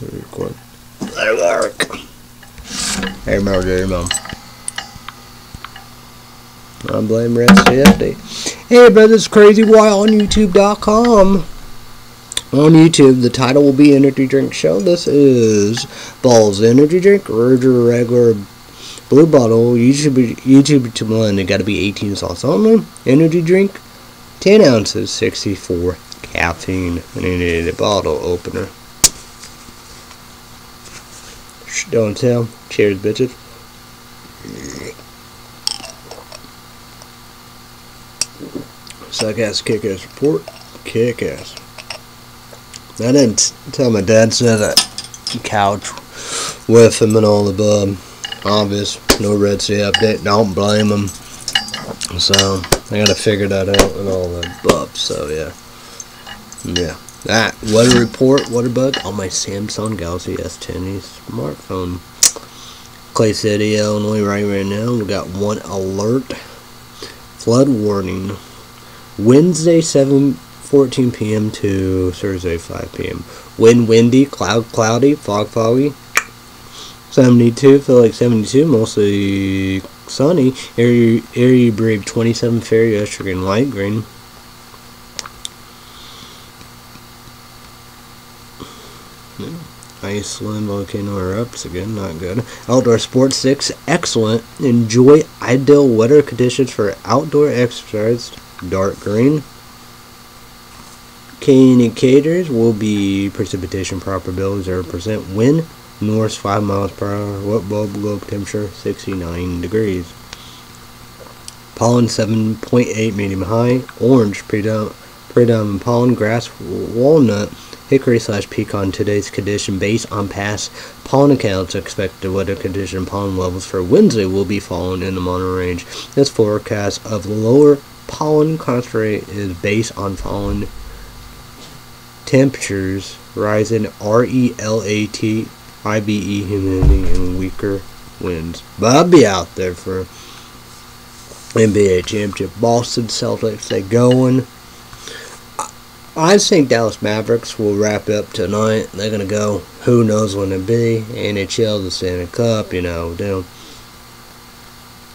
Record. Let work. Hey, remember, hey, mom. I blame Red State update. Hey, brothers, CrazyWyatt on YouTube.com. On YouTube, the title will be Energy Drink Show. This is Balls Energy Drink, Roger regular blue bottle. YouTube, YouTube to one. It got to be 18 sauce only. Energy drink, 10 ounces, 64 caffeine, and need a bottle opener. Don't tell. Cheers, bitches. Suck ass, kick ass report. Kick ass. I didn't tell my dad said that couch with him and all the above. Obvious. No Red State update. Don't blame him. So, I gotta figure that out and all the above. So, yeah. Yeah. That weather report, weather bug on my Samsung Galaxy S10 smartphone. Clay City, Illinois, right right now. We got one alert. Flood warning. Wednesday, 7 14 p.m. to Thursday, 5 p.m. Wind windy, cloud cloudy, fog foggy. 72, feel like 72, mostly sunny. Area, area break 27 Fairy Estrogen, light green. Iceland volcano erupts again, not good. Outdoor sports six, excellent. Enjoy ideal weather conditions for outdoor exercise, dark green. Indicators will be precipitation probability 0%. Wind north 5 miles per hour. Wet bulb globe temperature 69 degrees. Pollen 7.8 medium high. Orange predominant, predominant pollen grass walnut hickory slash pecan today's condition based on past pollen accounts expected weather condition pollen levels for Wednesday will be falling in the mountain range. This forecast of lower pollen concentrate is based on fallen temperatures, rising R-E-L-A-T IBE humidity and weaker winds. But I'll be out there for NBA championship. Boston Celtics, they going. I think Dallas Mavericks will wrap up tonight. They're gonna go. Who knows when it be? NHL, the Stanley Cup, you know. Down.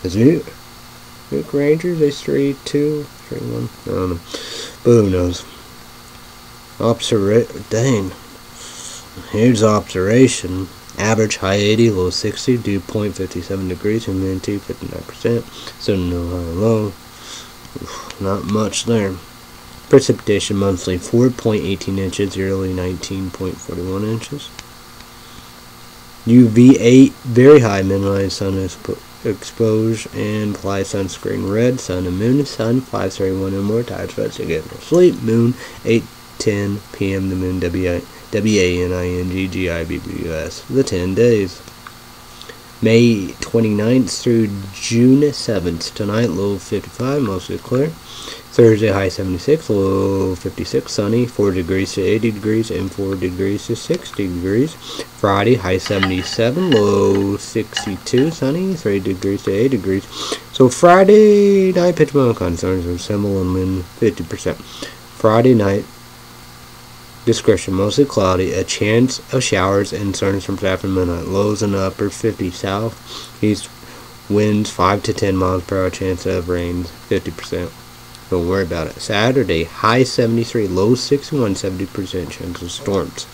Is it? Nick Rangers, they three two, three one. I don't know. But who knows? Observation. Dang. Here's observation. Average high 80, low 60, dew point 57 degrees, humidity 59%, so no high low. Not much there. Precipitation monthly 4.18 inches, yearly 19.41 inches. UV8, very high minimized sun exposure and apply sunscreen red, sun and moon, sun 531 and more times rest to get no sleep, moon 8:10 p.m. the moon W A N I N G G I B B U S the 10 days. May 29th through June 7th. Tonight, low 55, mostly clear. Thursday, high 76, low 56, sunny, 4 degrees to 80 degrees, and 4 degrees to 60 degrees. Friday, high 77, low 62, sunny, 3 degrees to 8 degrees. So Friday night, pitch my concerns of symbol and wind 50%. Friday night, Discretion mostly cloudy, a chance of showers and certain from after midnight. Lows in the upper 50 south, east winds 5 to 10 miles per hour, chance of rain 50%. Don't worry about it. Saturday, high 73, low 61, 70% chance of storms.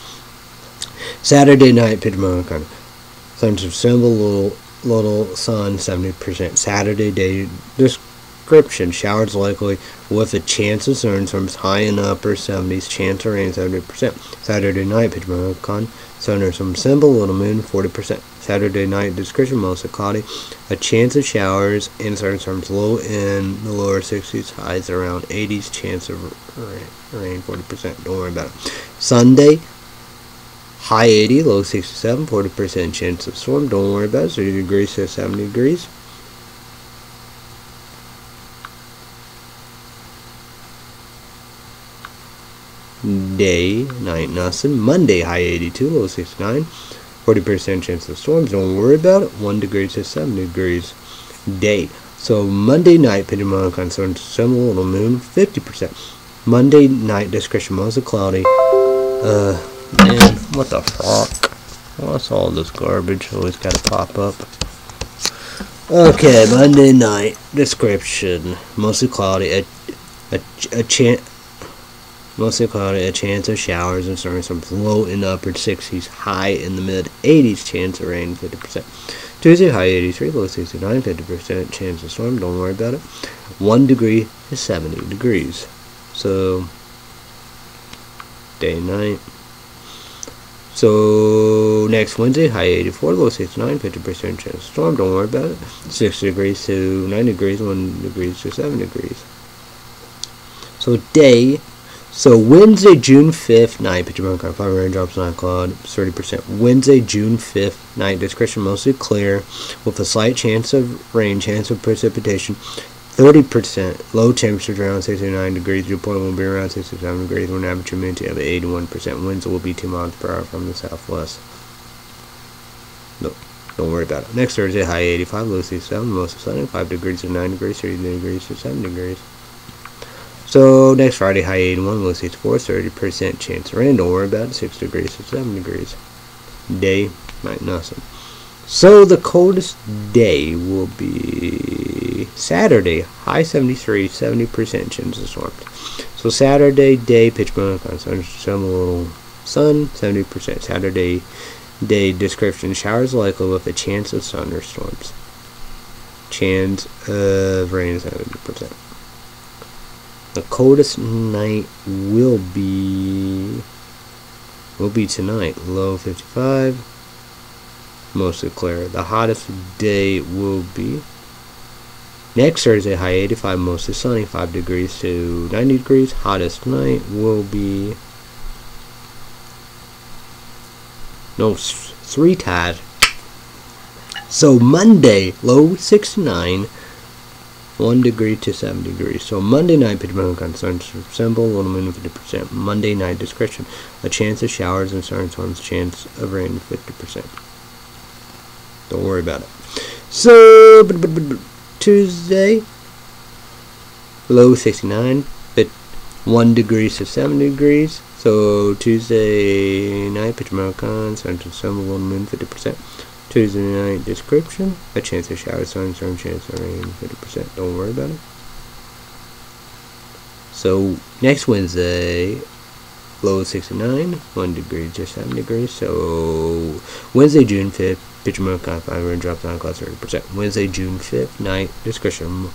Saturday night, Pittsburgh kind of thunderstorm symbol, little, little sun 70%. Saturday day, description. Showers likely with a chance of thunderstorms high in upper 70s. Chance of rain 70%. Saturday night, Pittsburgh con. Thunderstorm symbol, little moon 40%. Saturday night description, mostly cloudy. A chance of showers and thunderstorms low in the lower 60s. Highs around 80s. Chance of rain 40%. Don't worry about it. Sunday, high 80, low 67, 40% chance of storm. Don't worry about it. 30 degrees to 70 degrees. day, night nothing. Monday, high 82, low 69. 40% chance of storms. Don't worry about it. 1 degree to 7 degrees. Day. So Monday night, Pitty Mountain sun, little moon, 50%. Monday night, discretion, mostly cloudy. Uh, man. What the fuck? What's all this garbage? Always gotta pop up. Okay, Monday night description. Mostly cloudy. A, a, a chance. Mostly cloudy, a chance of showers and thunderstorms. Low in the upper 60s, high in the mid 80s. Chance of rain 50%. Tuesday, high 83, low 69, 50% chance of storm. Don't worry about it. 1 degree is 70 degrees. So, day and night. So next Wednesday, high 84, low 69, 50% chance of storm. Don't worry about it. 6 degrees to 9 degrees, 1 degrees to 7 degrees. So day, so Wednesday, June 5th, night, picture mountain cloud, 5 raindrops, 9 cloud, 30%. Wednesday, June 5th, night, discretion mostly clear, with a slight chance of rain, chance of precipitation, 30%. Low temperature around 69 degrees. Dew point will be around 67 degrees. When average humidity of 81%. Winds will be 2 miles per hour from the southwest. No, don't worry about it. Next Thursday, high 85, low 67, most sunny, 5 degrees to 9 degrees, 30 degrees to 7 degrees. So next Friday, high 81, low 64, 30% chance of rain. Don't worry about it. 6 degrees to 7 degrees. Day, night, nothing. So the coldest day will be Saturday, high 73, 70% chance of storms. So Saturday day, pitch black, some little sun, 70%. Saturday day description, showers likely with a chance of thunderstorms. Chance of rain, 70%. The coldest night will be will be tonight, low 55 mostly clear. The hottest day will be next Thursday, high 85, mostly sunny, 5 degrees to 90 degrees. Hottest night will be no three tide. So Monday, low 69. 1 degree to 7 degrees. So Monday night, black concerns symbol, little moon 50%. Monday night discretion, a chance of showers and storms. chance of rain 50%. Don't worry about it. So, Tuesday, low 69, but 1 degrees to 7 degrees. So, Tuesday night, pitch American, central symbol, little moon 50%. Tuesday night description, a chance of showers, thunderstorm, chance of rain 50%. Don't worry about it. So, next Wednesday, low 69, 1 degree to 7 degrees. So, Wednesday, June 5th, Picture mode kind of fiber drops down class 30%. Wednesday, June 5th, night description.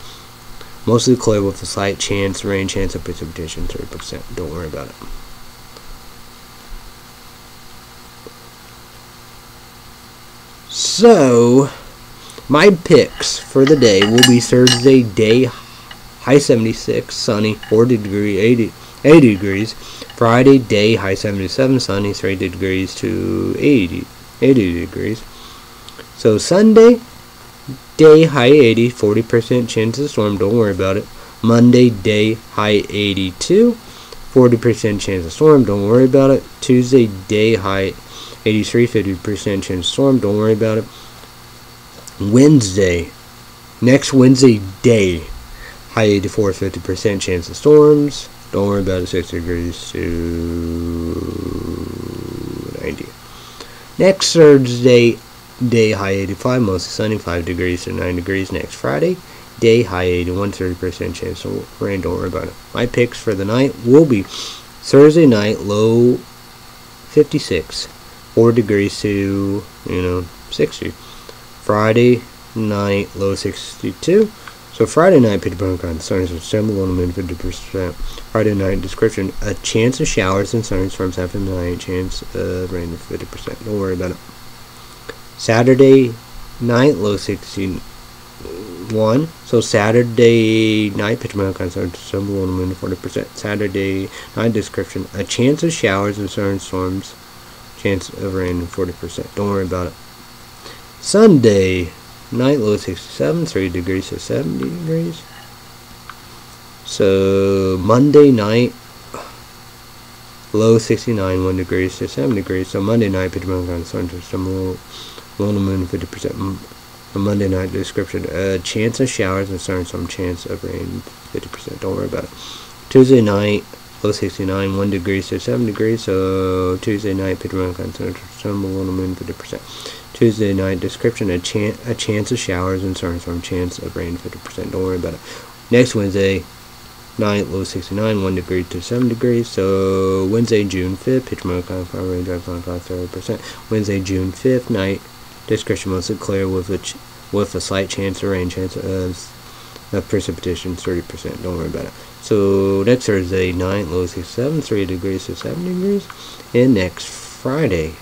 Mostly clear with a slight chance, rain chance of precipitation, 30%. Don't worry about it. So, my picks for the day will be Thursday, day high 76, sunny, 40 degree, 80, 80 degrees. Friday, day high 77, sunny, 30 degrees to 80, 80 degrees. So Sunday, day high 80, 40% chance of storm, don't worry about it. Monday, day high 82, 40% chance of storm, don't worry about it. Tuesday, day high 83, 50% chance of storm, don't worry about it. Wednesday, next Wednesday, day high 84, 50% chance of storms, don't worry about it, 6 degrees to 90. Next Thursday, Day high 85, mostly sunny, 5 degrees to 9 degrees next Friday. Day high 81, 30% chance of rain. Don't worry about it. My picks for the night will be Thursday night, low 56, 4 degrees to, you know, 60. Friday night, low 62. So Friday night, black on sunny, symbol on the moon 50%. Friday night description: a chance of showers and thunderstorms after night, chance of rain 50%. Don't worry about it. Saturday night, low 61. So Saturday night, pitch my concern symbol on the moon 40%. Saturday night description, a chance of showers and thunderstorms, chance of rain 40%. Don't worry about it. Sunday night, low 67, 30 degrees to 70 degrees. So Monday night, low 69, 1 degrees to 7 degrees. So Monday night, pitch my concern symbol Moon moon 50%. A Monday night description. A chance of showers and some chance of rain 50%. Don't worry about it. Tuesday night, low 69, 1 degrees to 7 degrees. So Tuesday night, pitch around concentration, sun below the moon 50%. Tuesday night, description, a, chan a chance of showers and thunderstorm, chance of rain 50%. Don't worry about it. Next Wednesday, night, low 69, 1 degree to 7 degrees. So Wednesday, June 5th, pitch mode, fire rain, drive on 30%. Wednesday, June 5th, night, description, mostly clear with a, with a slight chance of rain, chance of of precipitation 30%. Don't worry about it. So next Thursday, night, low 67, 3 degrees to 7 degrees. And next Friday,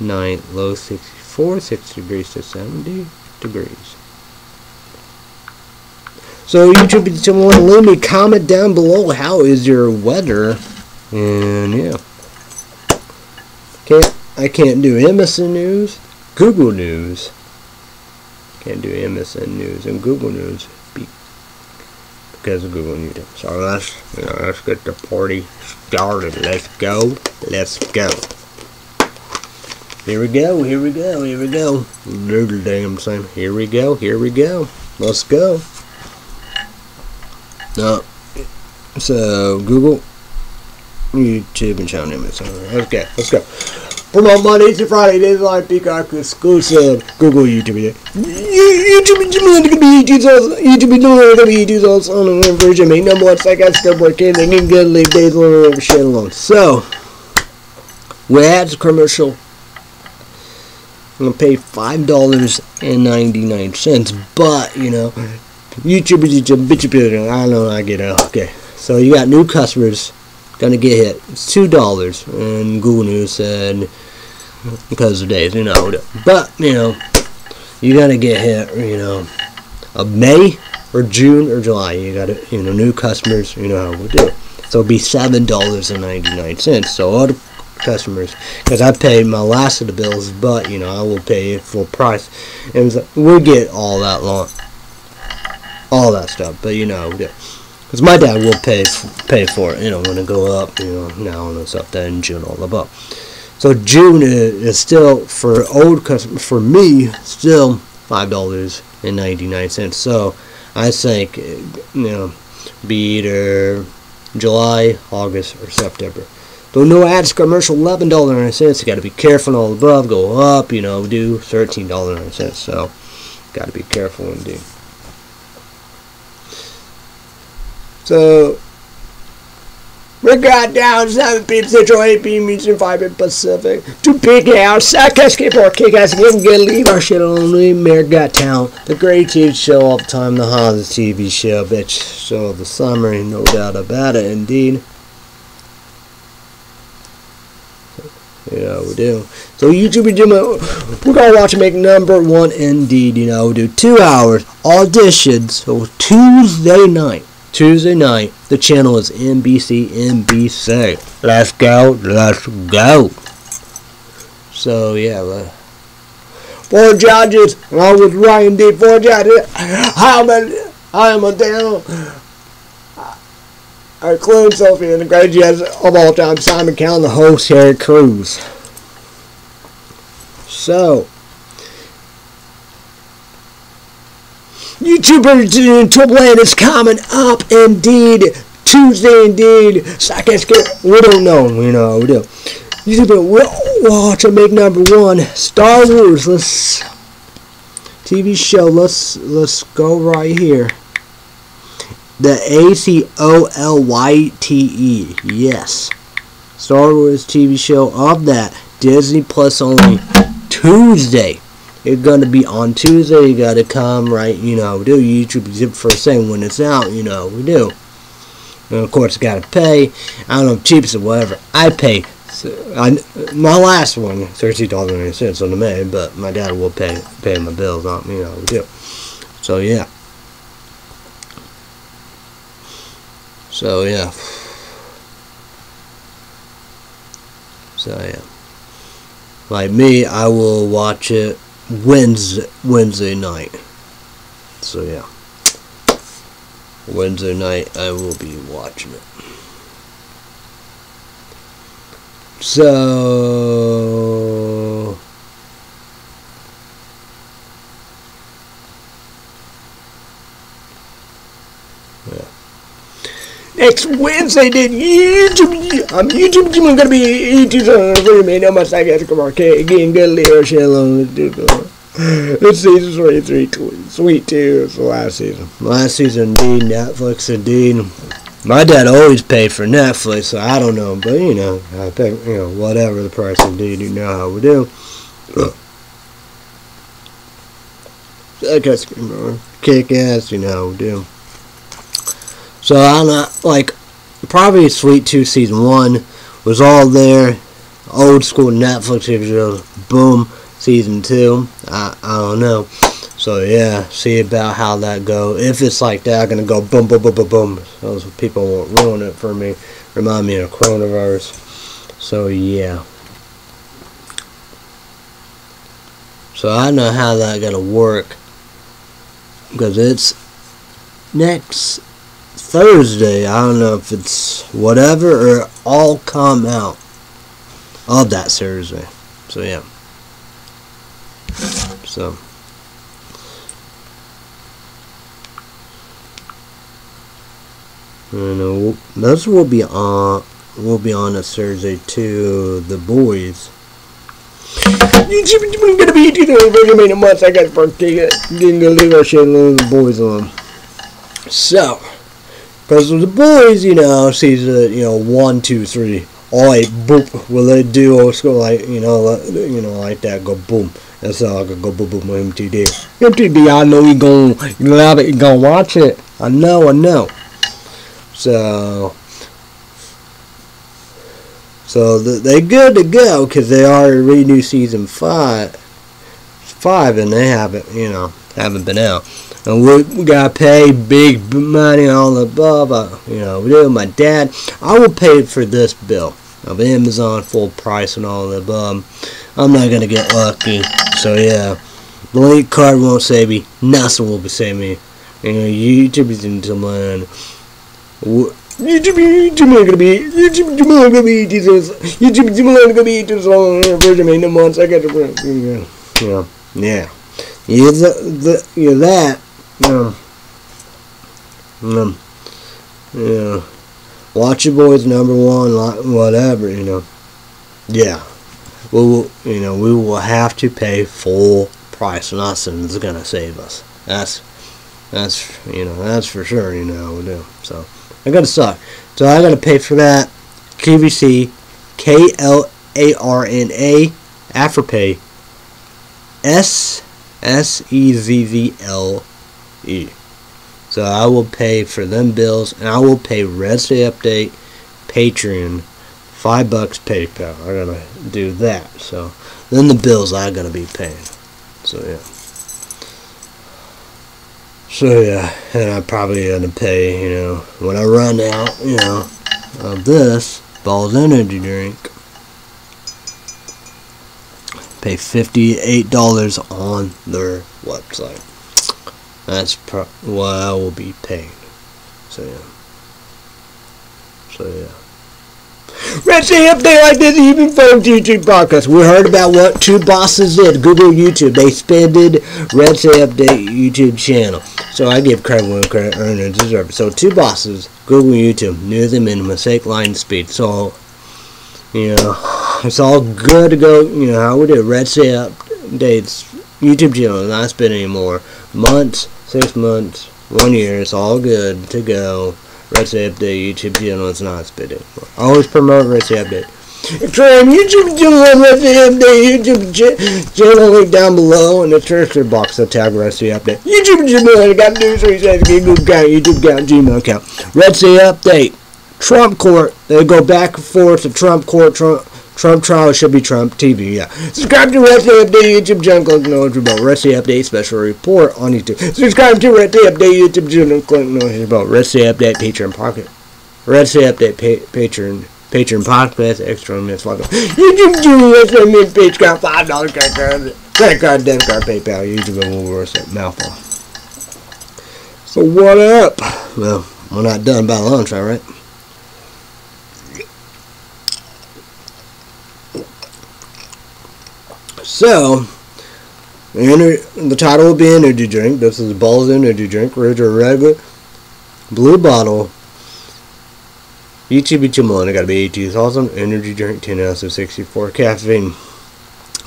night, low 64, 6 degrees to 70 degrees. So YouTube, if you leave me comment down below, how is your weather? And yeah. Can't, I can't do MSN News, Google News. Can't do MSN News and Google News because of Google News. So let's, you know, let's get the party started. Let's go. Let's go. Here we go, here we go, here we go. The damn. Here we go, here we go. Let's go. No. So, Google, YouTube, and name. Let's go, let's go. Promote Monday to Friday, days live Peacock exclusive. Google YouTube. YouTube, YouTube, YouTube, YouTube, also on the version. Make number one, second, skateboard, kid, they can get leave days alone, shit alone. So, we ads commercial. I'm gonna pay five dollars and ninety nine cents, but you know, YouTube, YouTube, YouTube, I know I get it. Okay, so you got new customers gonna get hit. It's two dollars, and Google News said because of days, you know. But you know, you gotta get hit. You know, of May or June or July. You gotta, you know, new customers. You know how we do. So it'll be seven dollars and ninety nine cents. So all the customers, because I paid my last of the bills, but you know I will pay full price, and we get all that long, all that stuff. But you know. Because my dad will pay pay for it, you know, when it go up, you know, now and stuff, then June all above. So June is still, for old customers, for me, still $5.99. So I think, eh, you know, be either uh, July, August, or September. So no ads commercial, $11.09. You got to be careful and all above, go up, you know, do $13.09. So got to be careful indeed. So, we got down 7 p.m. Central, 8 p.m. Eastern, 5 p.m. Pacific. To pick out, suck us, keep our kick ass, again, get leave our shit alone. We Mayor got town. The great TV show all the time, the hottest TV show, bitch. Show of the summer, no doubt about it, indeed. Yeah, we do. So YouTube, we. We're gonna watch make number one indeed. You know, we do two hours auditions. So Tuesday night. Tuesday night, the channel is NBC NBC. Let's go, let's go. So yeah, uh, four judges along with Ryan D. Four judges. I'm a, I'm a down. I include Sophie and the great judges of all time, Simon Cowell, the host, Terry Crews. So, YouTuber in uh, Triple A is coming up indeed. Tuesday indeed. Second we don't know, you know, we do. YouTuber will watch and make number one. Star Wars. Let's TV show. Let's let's go right here. The A C O L Y T E. Yes. Star Wars TV show of that. Disney Plus only Tuesday it's to be on Tuesday. You got to come, right? You know, do YouTube zip first thing when it's out. You know, we do. And of course, got to pay. I don't know, cheapest or whatever. I pay. So I, my last one, thirteen dollars ninety cents on the May, but my dad will pay pay my bills. On you know, we do. So yeah. So yeah. So yeah. Like me, I will watch it Wednesday, Wednesday night. So yeah. Wednesday night I will be watching it. So yeah. Next Wednesday, then YouTube, I'm YouTube, I'm gonna be YouTube on the man on my side, come on, okay, again, good on the This season's 23, sweet too. It's the last season. Last season, indeed. Netflix, indeed. My dad always paid for Netflix, so I don't know, but you know, I think you know whatever the price indeed, you know how we do. I guess kick ass, you know, how we do. So I'm not like probably Sweet Tooth season one was all there, old school Netflix. Boom, season two. I I don't know. So yeah, see about how that go. If it's like that, I'm gonna go boom, boom, boom, boom, boom. Those people won't ruin it for me. Remind me of coronavirus. So yeah. So I know how that gonna work because it's next Thursday. I don't know if it's whatever or all come out of that Thursday. So yeah. So. And uh, those will be on We'll be on a Thursday too. The boys. You're gonna be eating the in a month. I got birthday. Getting to leave our shit alone. The boys alone. So, because of the boys, you know, season, you know, one, two, three. All right, boop. Will they do? Let's go like, you know, you know, like that. Go boom. That's all I can go boom boom on MTD. MTD, I know you gonna you love it. You gonna watch it. I know. I know. So, so they good to go because they already renew season five, five, and they haven't, you know, haven't been out. And we, gotta pay big money on the. Uh, you know, we do. My dad, I will pay for this bill of Amazon full price and all the above. I'm not gonna get lucky. So yeah, the link card won't save me. Nothing will be saving me. You know, YouTube is into mine. YouTube, YouTube gonna be YouTube, YouTube gonna be Jesus. YouTube, YouTube gonna be Jesus. Virgin in the months. I got to yeah, yeah, yeah. The the yeah that yeah. Um, yeah. Watch your boys number one, whatever, you know. Yeah. We will, you know, we will have to pay full price. Nothing's gonna save us. That's, that's, you know, that's for sure. You know, we do. So. I gotta suck. So I gotta pay for that. QVC, K L A R N A, Afterpay, S S E. So I will pay for them bills, and I will pay Red State Update, Patreon, five bucks PayPal. I'm gonna do that. So then the bills I'm gonna be paying. So yeah. So yeah, and I'm probably gonna pay, you know, when I run out, you know, of this Balls Energy drink, pay $58 on their website. That's why I will be paying. So yeah. So yeah. Let's like this even from YouTube podcast. We heard about what two bosses did. Google YouTube. They spended Red State Update YouTube channel. So I give credit when credit earners deserve. So two bosses, Google YouTube, knew them in mistake line speed. So you know it's all good to go, you know, how we do Red State Updates YouTube channel not spending anymore. Months, six months, one year, it's all good to go. State Update YouTube channel is not spitting. Always promote State Update. Try YouTube channel, State Update YouTube channel link down below in the description box. of tag State Update. YouTube channel, I got news research, Google account, YouTube account, Gmail account. State Update. Trump court. They go back and forth to Trump court, Trump Trump trial should be Trump TV, yeah. Subscribe to Red State Update YouTube channel, click notification about Red State Update special report on YouTube. Subscribe to Red State Update YouTube channel, click notification about Red State Update Patreon Pocket. Red State Update pa Patreon Patreon Podcast Extra Minutes Welcome. YouTube channel Extra Minutes Patreon five dollars credit card, credit card, debit card, PayPal, YouTube, and Woolworths mouth off. So what up? Well, we're not done by lunch, all right? So, the title will be energy drink. This is Balls energy drink. Red or regular blue bottle. Jamon, I gotta be 18 awesome. Energy drink, 10 ounces of 64 caffeine.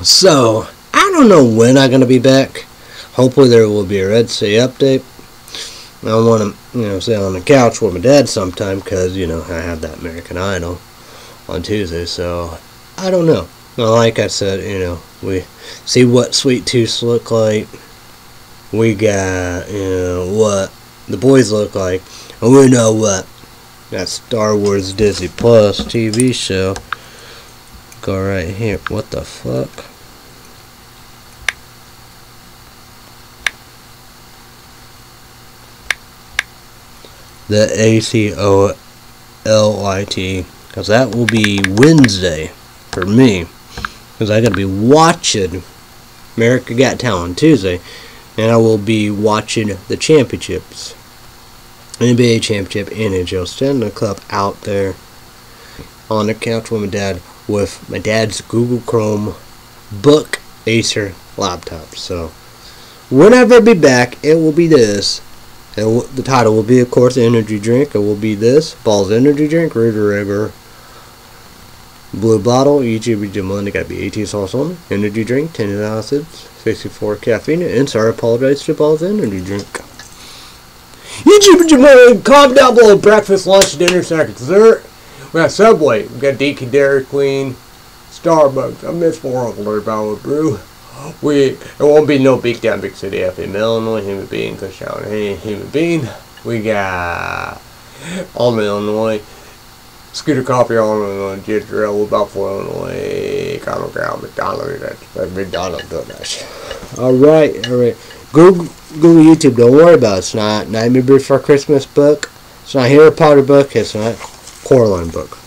So, I don't know when I'm gonna be back. Hopefully, there will be a Red State update. I want to, you know, sit on the couch with my dad sometime because, you know, I have that American Idol on Tuesday. So, I don't know. Well, like I said, you know, we see what Sweet Tooth look like. We got, you know, what the boys look like. And we know what that Star Wars Disney Plus TV show. Go right here. What the fuck? The A C O L I T. Because that will be Wednesday for me. Because I gotta be watching America Got Talent Tuesday. And I will be watching the championships NBA championship, NHL. The cup out there on the couch with my dad with my dad's Google Chrome book Acer laptop. So whenever I be back, it will be this. And the title will be, of course, energy drink. It will be this Balls energy drink, Rooter Rigger. Blue bottle, YouTube Jamon, got to be 18 sauce on Energy drink, 10 ounces, 64 caffeine. And sorry, apologize to Balls energy drink. YouTube Jamon, comment down below breakfast, lunch, dinner, snack, dessert. We got Subway, we got Deakin Dairy Queen, Starbucks. I miss more of Lord Bauer Brew. We it won't be no big down big city FM Illinois human being cause shower hey human being. We got Almond Illinois. Scooter Coffee Illinois, uh, Ginger Ale, Buffalo Illinois, Common Ground, McDonald's, that's McDonald's donuts. Alright, alright. Google, Google YouTube, don't worry about it. It's not Nightmare Before Christmas book. It's not Harry Potter book. It's not Coraline book.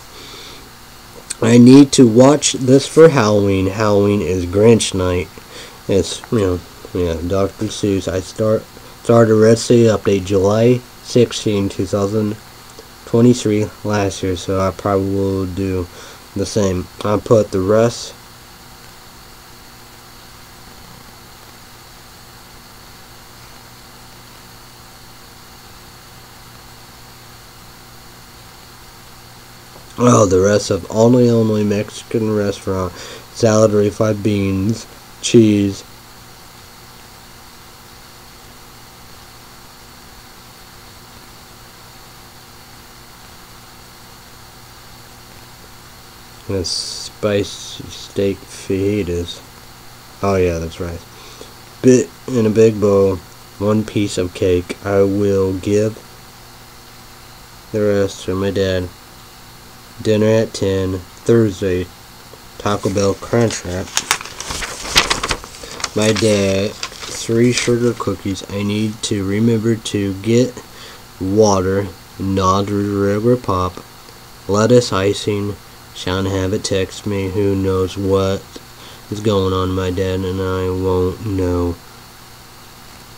I need to watch this for Halloween. Halloween is Grinch night. It's, you know, yeah, Dr. Seuss. I start started Red State update July 16, 2023 last year, so I probably will do the same. I put the rest Oh, the rest of only only Mexican restaurant. Salad, refried beans, cheese. And spicy steak fajitas. Oh yeah, that's right. Bit in a big bowl, one piece of cake. I will give the rest to my dad. Dinner at 10. Thursday. Taco Bell Crunchwrap. My dad. Three sugar cookies. I need to remember to get water. Not regular pop. Lettuce icing. Sean have it text me. Who knows what is going on, my dad and I won't know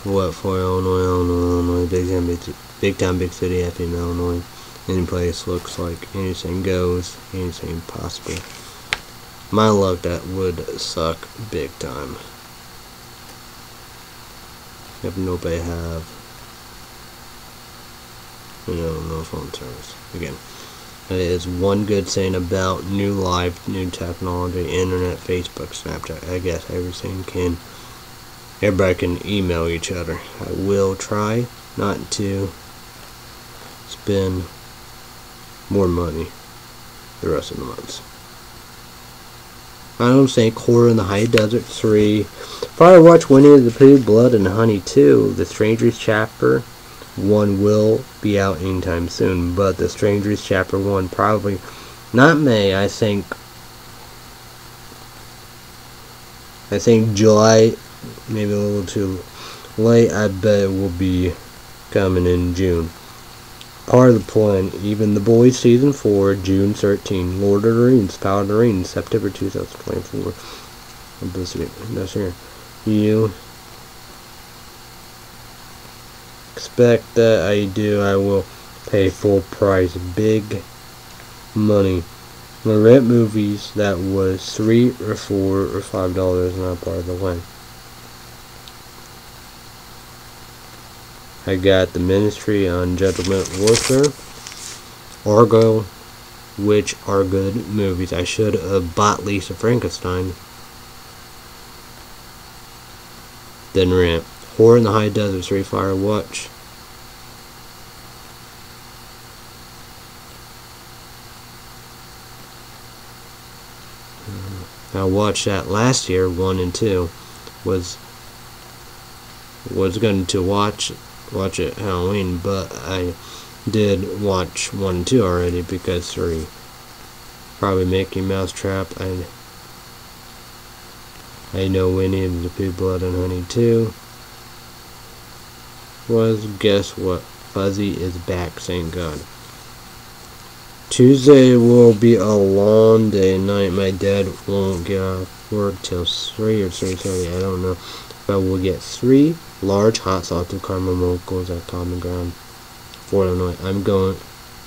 what for Illinois, Illinois, Illinois, big time, big, big time, big city, FM, Illinois. Any place looks like anything goes, anything possible. My luck, that would suck big time. If nobody have, you know, no phone service. Again, is one good thing about new life, new technology, internet, Facebook, Snapchat. I guess everything can, everybody can email each other. I will try not to spend more money the rest of the months. I don't say Horror in the High Desert 3. Firewatch Winnie the Pooh, Blood and Honey 2. The Strangers Chapter 1 will be out anytime soon, but The Strangers Chapter 1 probably not May, I think I think July, maybe a little too late. I bet it will be coming in June part of the plan. Even the Boys Season 4, June 13. Lord of the Rings, Power of the Rings, September 2024. That's here. You expect that I do, I will pay full price, big money. I rent movies that was three or four or five dollars not part of the plan. I got the Ministry on Judgment Warfare, Argo, which are good movies. I should have bought Lisa Frankenstein. Then rent. Horror in the High Desert, Three Fire Watch. Uh, I watched that last year, one and two. Was was going to watch watch it Halloween, but I did watch one and two already because three probably Mickey Mouse Trap. I I know Winnie of the Pooh Blood and Honey too. Was guess what? Fuzzy is back, thank God. Tuesday will be a long day night. My dad won't get off work till 3 or 3.30. I don't know. But we'll get three large hot salted caramel mochas at Common Ground for Illinois. I'm going,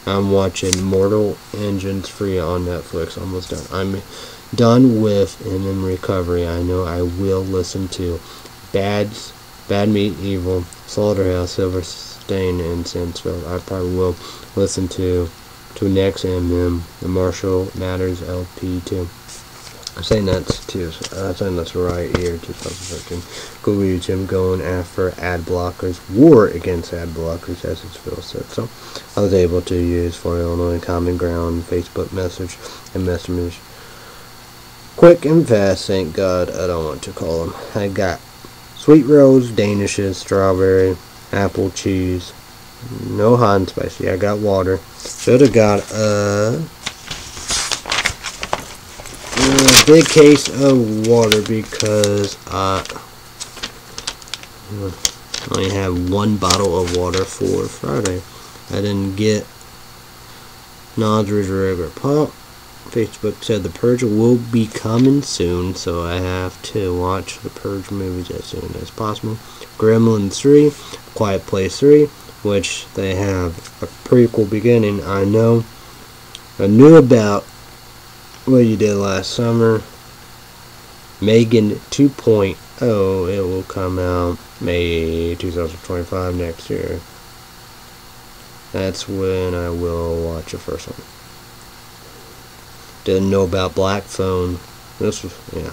I'm watching Mortal Engines free on Netflix. Almost done. I'm done with and in recovery. I know I will listen to Bad's, Bad Meets Evil, Slaughterhouse, Silver Stain, and Sandsville. I probably will listen to to next MM, the Marshall Mathers LP too. I'm saying that's too. I'm saying that's right here, 2013. Google YouTube going after ad blockers, war against ad blockers, as it's Phil said. So I was able to use for Illinois Common Ground, Facebook message, and messengers. Quick and fast, thank God. I don't want to call them. I got sweet rose, danishes, strawberry, apple cheese, no hot and spicy. I got water. Should have got a, a, big case of water because I only have one bottle of water for Friday. I didn't get Nod's regular pop. Facebook said uh, the Purge will be coming soon, so I have to watch the Purge movies as soon as possible. Gremlins 3, Quiet Place 3, which they have a prequel beginning. I know. I knew about what you did last summer. Megan 2.0. It will come out May 2025 next year. That's when I will watch the first one. Didn't know about Black Phone. This was, yeah.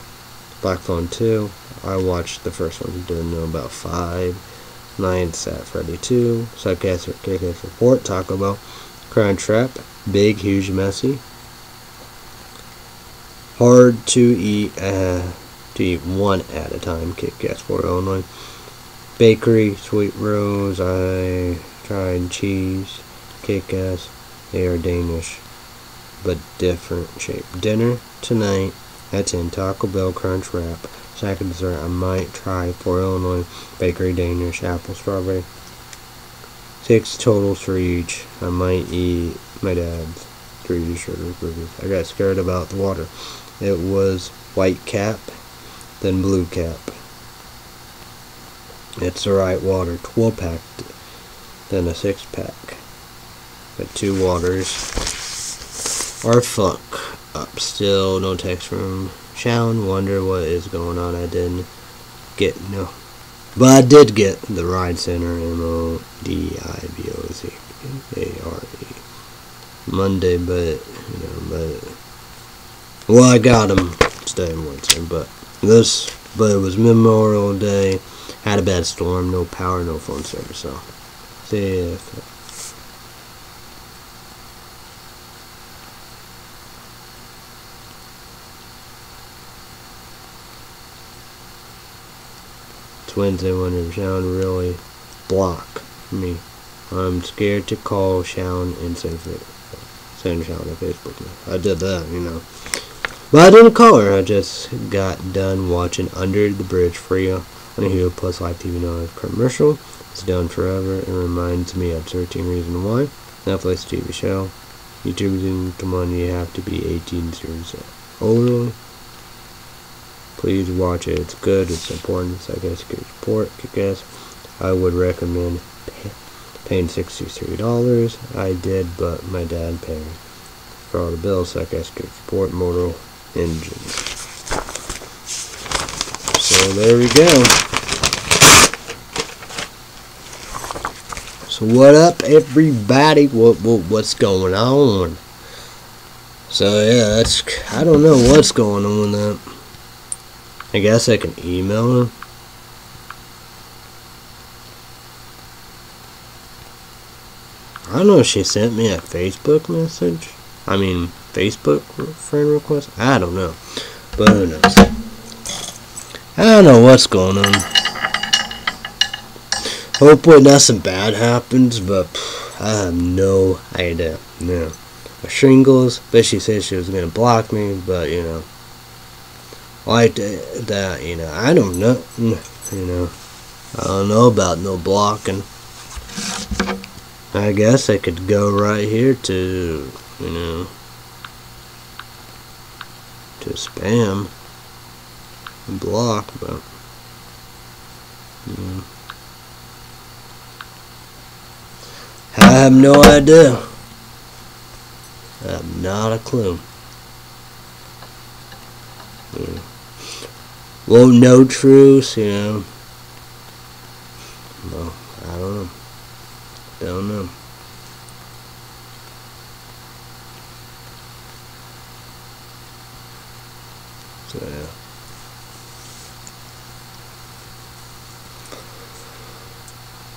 Black Phone 2. I watched the first one. Didn't know about 5. Lions at Freddy 2, Sarcastic KK Report, Taco Bell, Crunchwrap, Big, Huge, Messy. Hard to eat, uh, to eat one at a time, Kit Kats for Illinois. Bakery, Sweet Rose, I tried cheese, Kit Kats, they are Danish, but different shape. Dinner tonight at 10, Taco Bell Crunch Wrap, Second dessert, I might try for Illinois Bakery Danish apple strawberry. Six totals for each. I might eat my dad's three sugar cookies. I got scared about the water. It was white cap, then blue cap. It's the right water, 12 pack, then a 6 pack. But two waters are fuck up. Still no text from Shawn, wonder what is going on. I didn't get no, but I did get the ride center M O D I B O Z A R E Monday, but you know, but well, I got him today Wednesday, but this, but it was Memorial Day. Had a bad storm, no power, no phone service, so see Wednesday when Shawn really block me. I'm scared to call Shawn and send, send Shawn a Facebook. I did that, you know. But I didn't call her. I just got done watching Under the Bridge free on Hulu Plus Live TV Now commercial. It's done forever. and reminds me of 13 Reasons Why. Netflix TV show. YouTube come on, you have to be 18 years old. Please watch it. It's good. It's important. I guess, good support. I guess I would recommend paying $63. I did, but my dad paid for all the bills. So I guess good support. Mortal Engines. So there we go. So what up, everybody? What, what what's going on? So yeah, that's I don't know what's going on with that. I guess I can email her. I don't know if she sent me a Facebook message. I mean, Facebook friend request. I don't know. But who knows? I don't know what's going on. Hopefully nothing bad happens, but I have no idea. No. Shingles, but she said she was going to block me, but, you know. Like that, you know. I don't know. You know. I don't know about no blocking. I guess I could go right here to, you know, to spam and block, but, you know, I have no idea. I have not a clue. Yeah. Won't know truth, you know. Well, I don't know. Don't know. So yeah.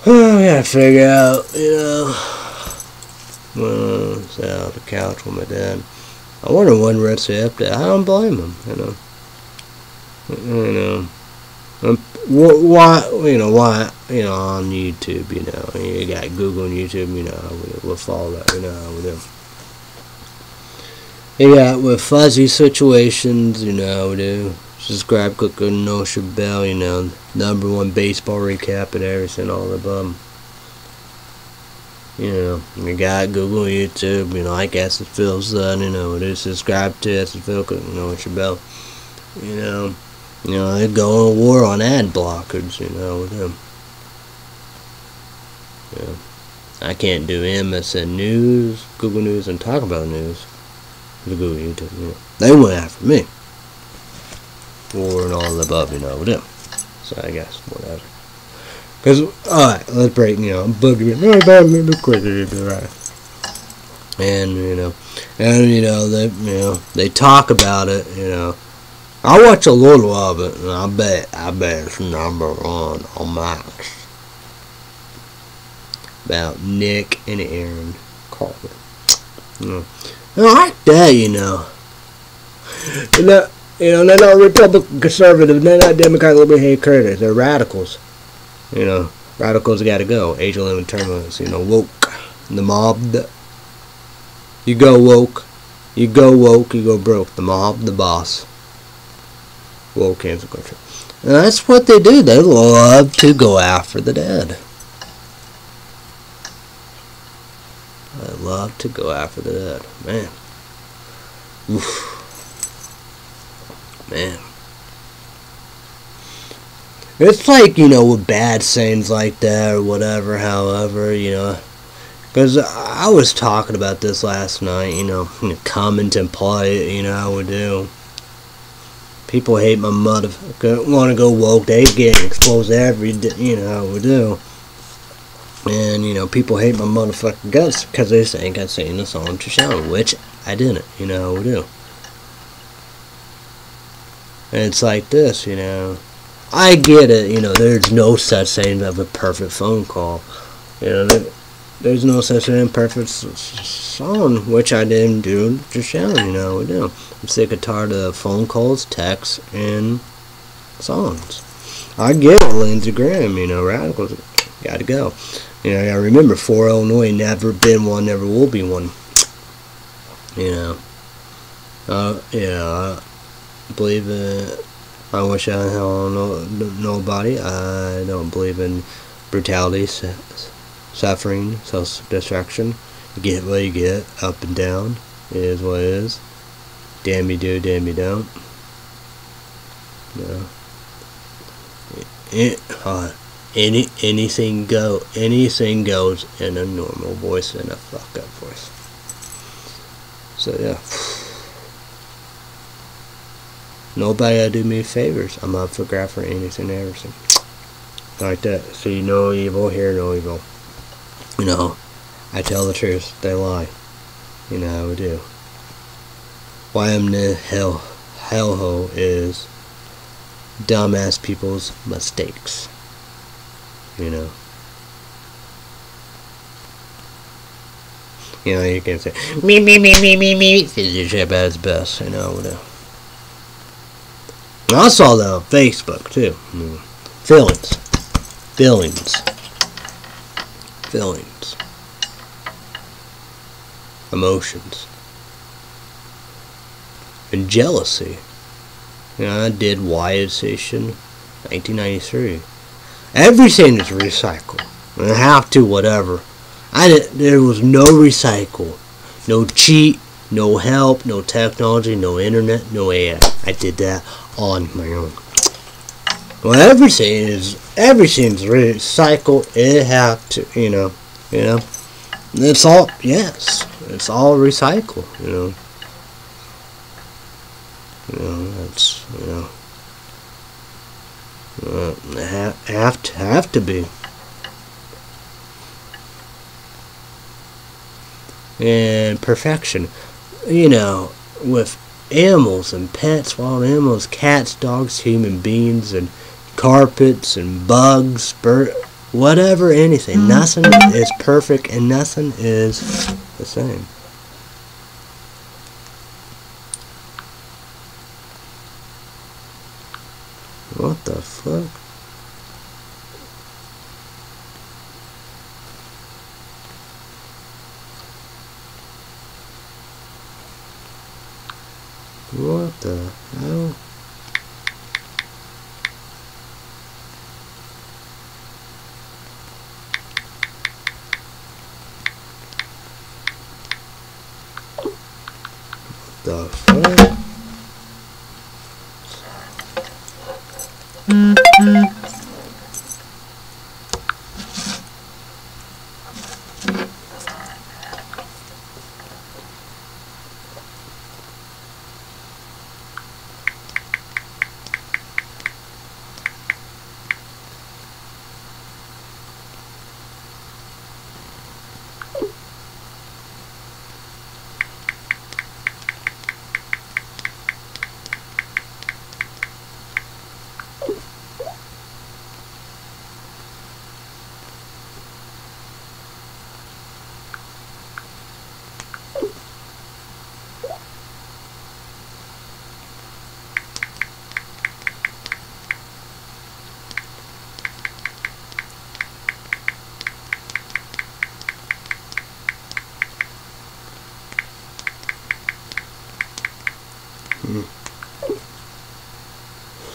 Oh, I gotta figure out, you know. Well, I out on the couch with my dad. I wonder when Red Sip I don't blame him, you know. You know. Um, why, you know, why, you know, on YouTube, you know, you got Google and YouTube, you know, we'll follow that, you know, we do. You got with fuzzy situations, you know, we do. Subscribe, click the notification bell, you know, number one baseball recap and everything, all of them. You know, you got Google, YouTube, you know, like Acid Phil's done, you know, do subscribe to Acid Phil, click the notification bell, you know. You know, they go to war on ad blockers, you know, with them. Yeah. I can't do MSN News, Google News, and talk about news. The Google YouTube, you know. They went after me. War and all the above, you know, with them. So I guess, whatever. Because, alright, let's break, you know, boogie, no, bad, no, quicker, right. And, you know, and, you know, they, you know, they talk about it, you know, I watch a little of it, and I bet, I bet it's number one on Max. About Nick and Aaron Carter. Know, I like that, you know. You know, you know, they're not Republican conservative, they're not Democrat libertarian they're radicals. You know, radicals gotta go. Age limit terminals, you know, woke. The mob, you go woke, you go woke, you go broke. The mob, the boss world cancel culture. And that's what they do. They love to go after the dead. They love to go after the dead. Man. Oof. Man. It's like, you know, with bad sayings like that or whatever, however, you know. Because I was talking about this last night, you know, comment and play, you know, I would do. People hate my motherfucker. Want to go woke? They get exposed every day. You know how we do. And you know people hate my motherfucking guts because they think I sing the song to shout, which I didn't. You know how we do. And it's like this, you know. I get it, you know, there's no such thing of a perfect phone call. You know, there's no such thing as perfect song, which I didn't do just shout, you know, we do. I'm sick and tired of phone calls, texts, and songs. I get Lindsey Graham, you know, radicals gotta go. You know, I remember for Illinois, never been one, never will be one. You know. Uh, yeah, I believe in, I wish I had no, nobody. I don't believe in brutality, suffering, self-destruction. You get what you get, up and down. It is what it is. Damn you do, damn you don't. No. It, uh, any anything go anything goes in a normal voice and a fuck up voice. So yeah. Nobody gotta do me favors. I'm up for graph for anything everything. Like that. See no evil, hear no evil. You know, I tell the truth, they lie. You know how we do. in hell hellhole is dumbass people's mistakes. You know. You know, you can say me me me me me me your ship at its best, you know, whatever. I saw that on Facebook too. Mm. Feelings. Feelings. Feelings. Emotions. And jealousy. You know, I did Wyatt Station 1993. Everything is recycled. I have to, whatever. I did, there was no recycle, no cheat, no help, no technology, no internet, no AI. I did that on my own. Well, everything is everything's recycled. It have to, you know, you know. It's all yes, it's all recycled. You know. You know that's you know. Uh, have, have to have to be. and perfection. You know, with animals and pets, wild animals, cats, dogs, human beings, and carpets and bugs, bird, whatever, anything. Mm. Nothing is perfect and nothing is the same. What the fuck? What the hell? What the fuck? Hmm.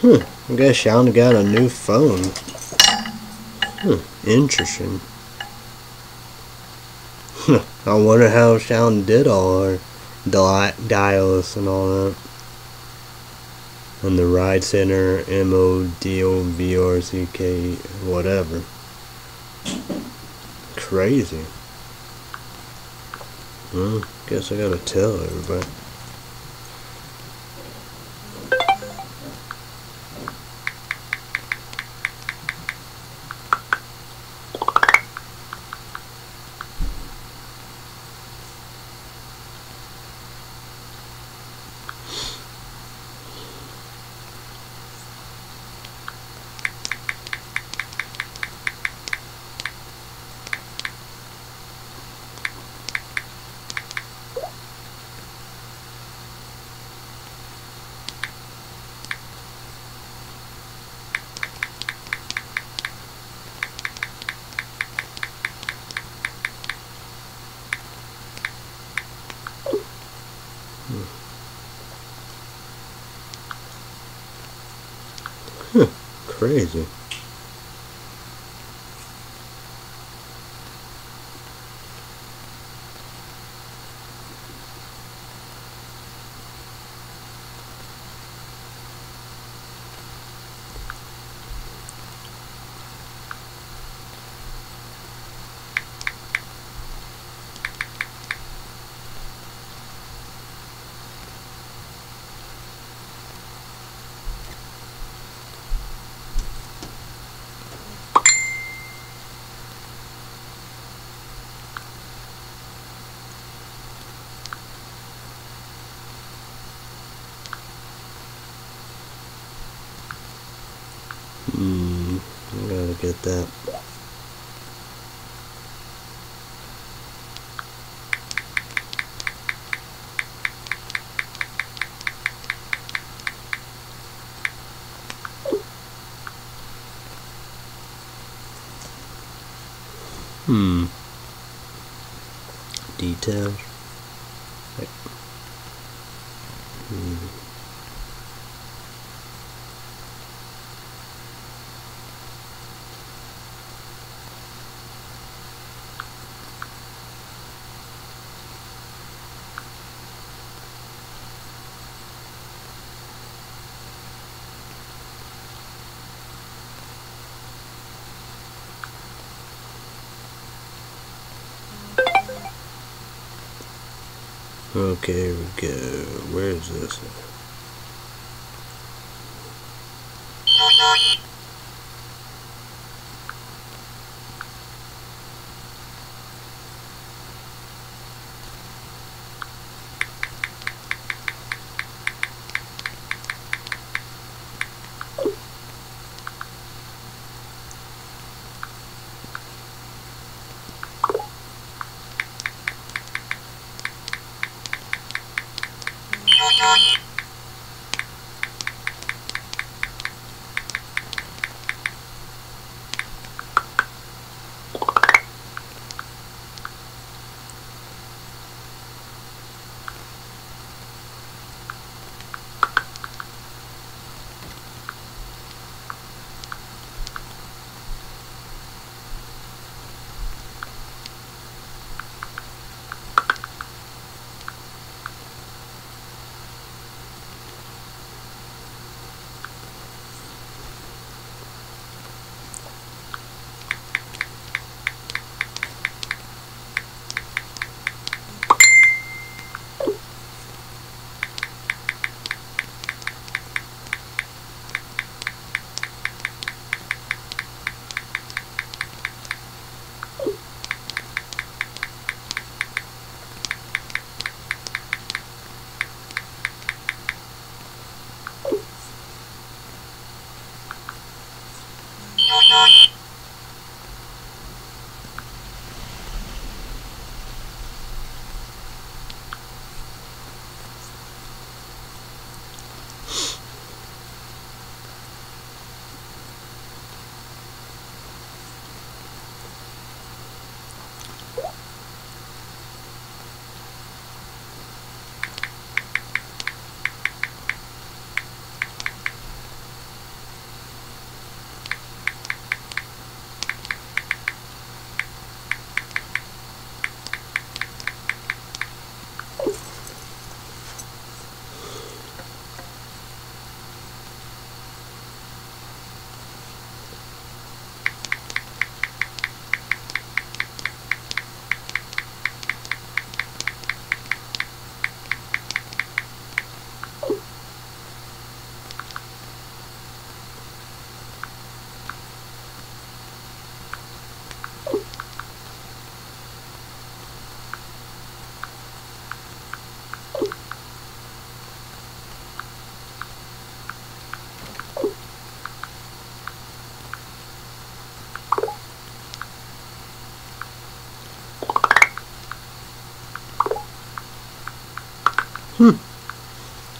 Hmm. I guess Sean got a new phone. Hmm. Interesting. I wonder how Sean did all our dials and all that. And the ride center, M O D O V R C K, whatever. Crazy. Well, guess I gotta tell everybody. Hmm, I gotta get that. Hmm. Details. Hmm. Okay, here we go. Where is this?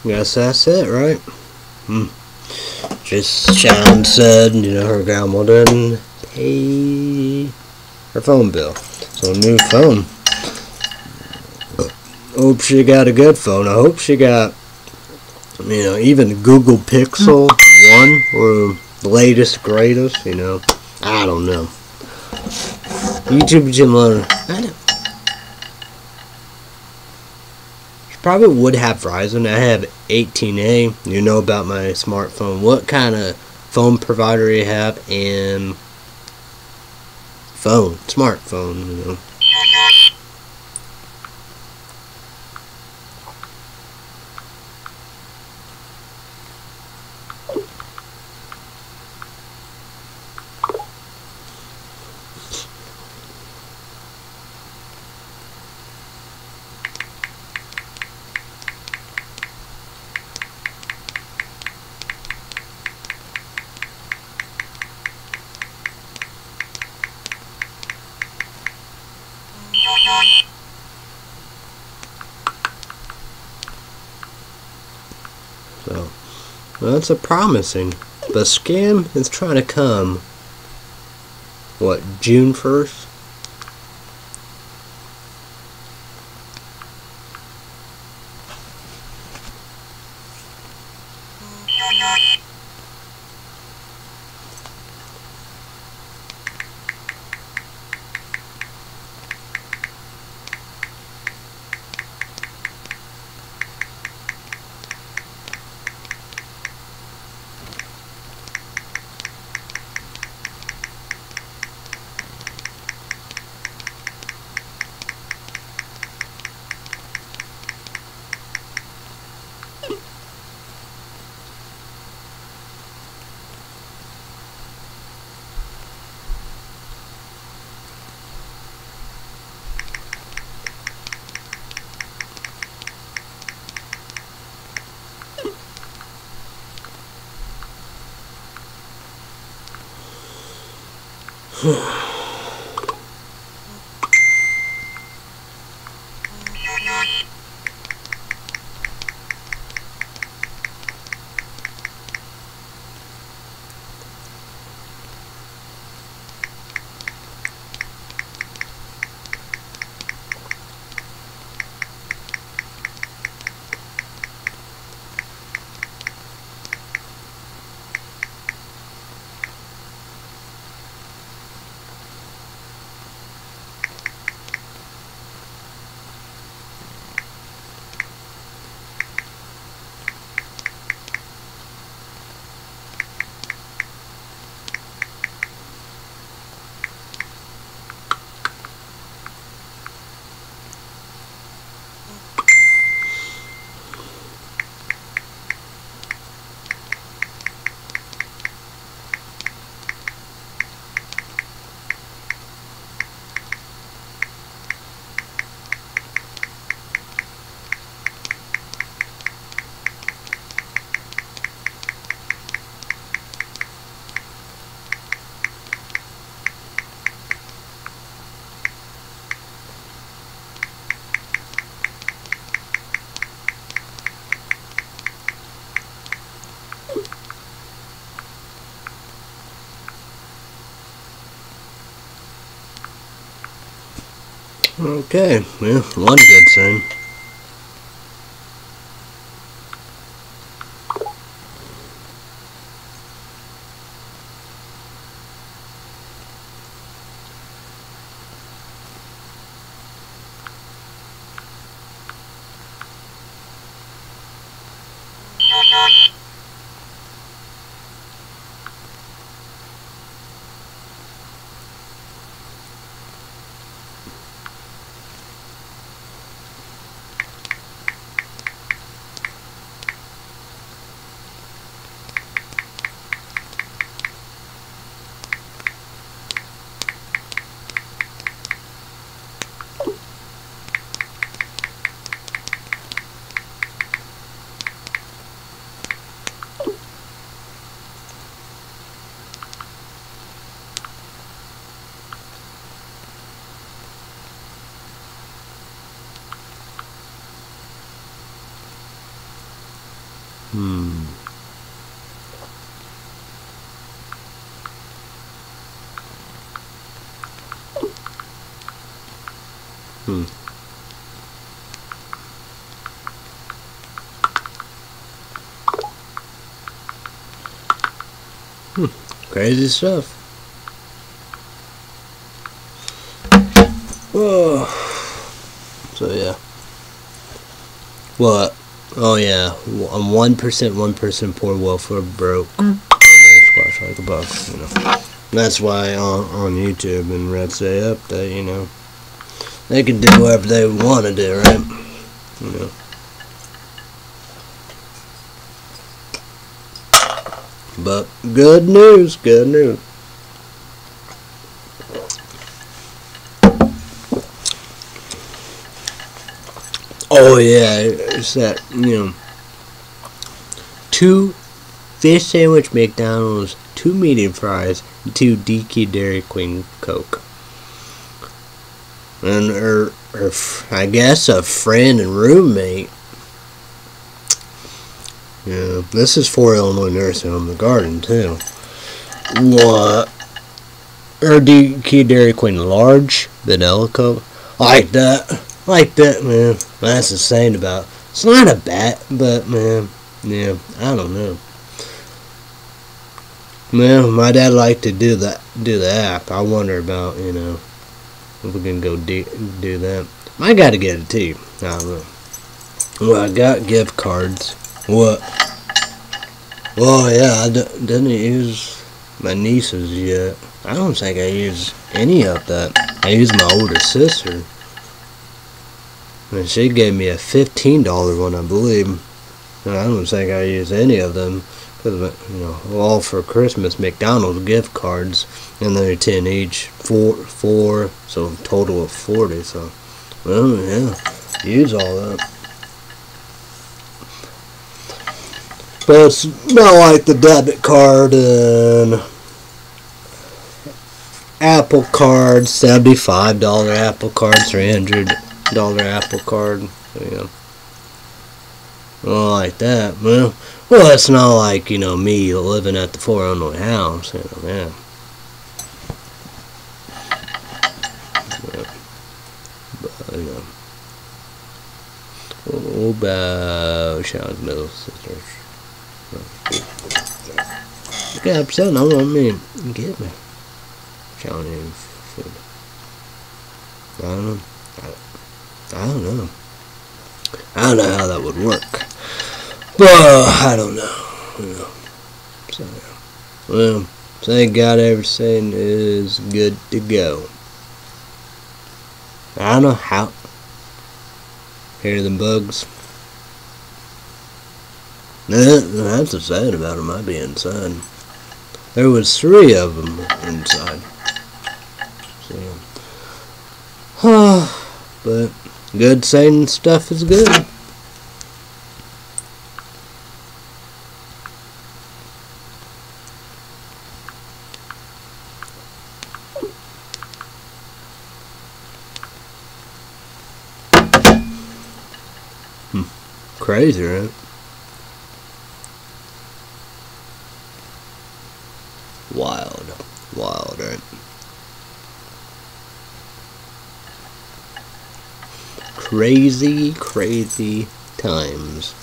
Guess that's it, right? Hmm. Just Sharon said, you know, her grandma didn't pay her phone bill. So new phone. Hope she got a good phone. I hope she got, you know, even Google Pixel 1 or the latest, greatest, you know. I don't know. YouTube channel. I don't probably would have Verizon. I have 18A. You know about my smartphone. What kind of phone provider you have and phone, smartphone, you know. That's a promising. But scam is trying to come. What June first? Okay, well, one good sign. Hmm. Hmm. Hmm. Crazy stuff. Oh. So yeah. What? Oh yeah. I'm one percent, one percent poor welfare broke. Mm. squash like a buck. You know. That's why on on YouTube and Red say up that you know they can do whatever they want to do, right? You know. But good news, good news. Oh yeah, it's that you know two fish sandwich McDonald's, two medium fries, two DK Dairy Queen Coke, and her, her I guess a friend and roommate Yeah, this is for Illinois Nursing Home, the garden too. What? Or key Dairy Queen large vanilla Coke? Like that, like that, man. That's the saying about. It's not a bat, but man, yeah, I don't know. Man, my dad liked to do that, do the app. I wonder about, you know, if we can go do, do that. I got to get it too. I don't know. Well, I got gift cards. What? Well, yeah, I d- didn't use my nieces yet. I don't think I used any of that. I used my older sister. And she gave me a $15 one, I believe. And I don't think I used any of them. Because, uh, you know, all for Christmas McDonald's gift cards. And they're 10 each. Four, four, so total of 40. So, well, yeah, use all that. But it's not like the debit card and Apple Card, seventy-five dollar Apple Card, three hundred dollar Apple Card. You know, well, like that. Well, well, it's not like you know me living at the four house. You know, yeah. But, you know. What about Sean's middle sisters? Yeah, upset. I want me to get me. And food. I don't know. I, don't know. I don't know how that would work. But I don't know. You know. So, well, thank God everything is good to go. I don't know how. Hear the bugs? That, that's the sad about them. I'd be inside. There was three of them inside. So, but good saying stuff is good. Hmm. Crazy, right? Wild. Wild, right? Crazy, crazy times.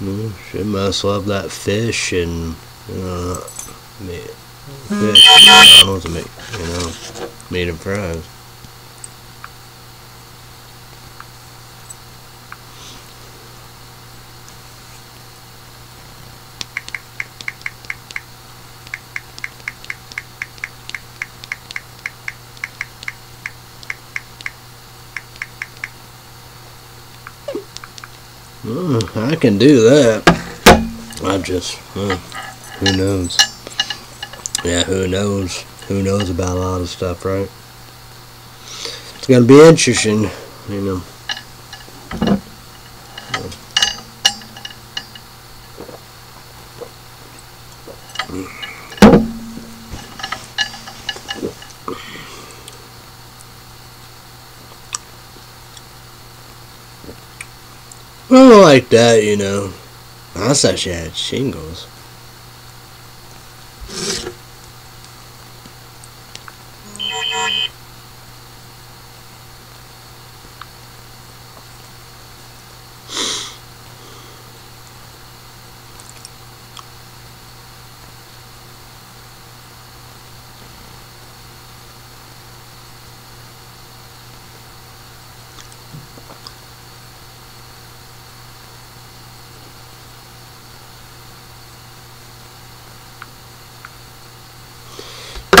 Mm, she must love that fish and uh, meat. Fish, McDonald's, and meat, you know, meat and fries. Mm, I can do that. I just, who knows? Yeah, who knows? Who knows about a lot of stuff, right? It's gonna be interesting, you know. Well, like that, you know. I thought she had shingles.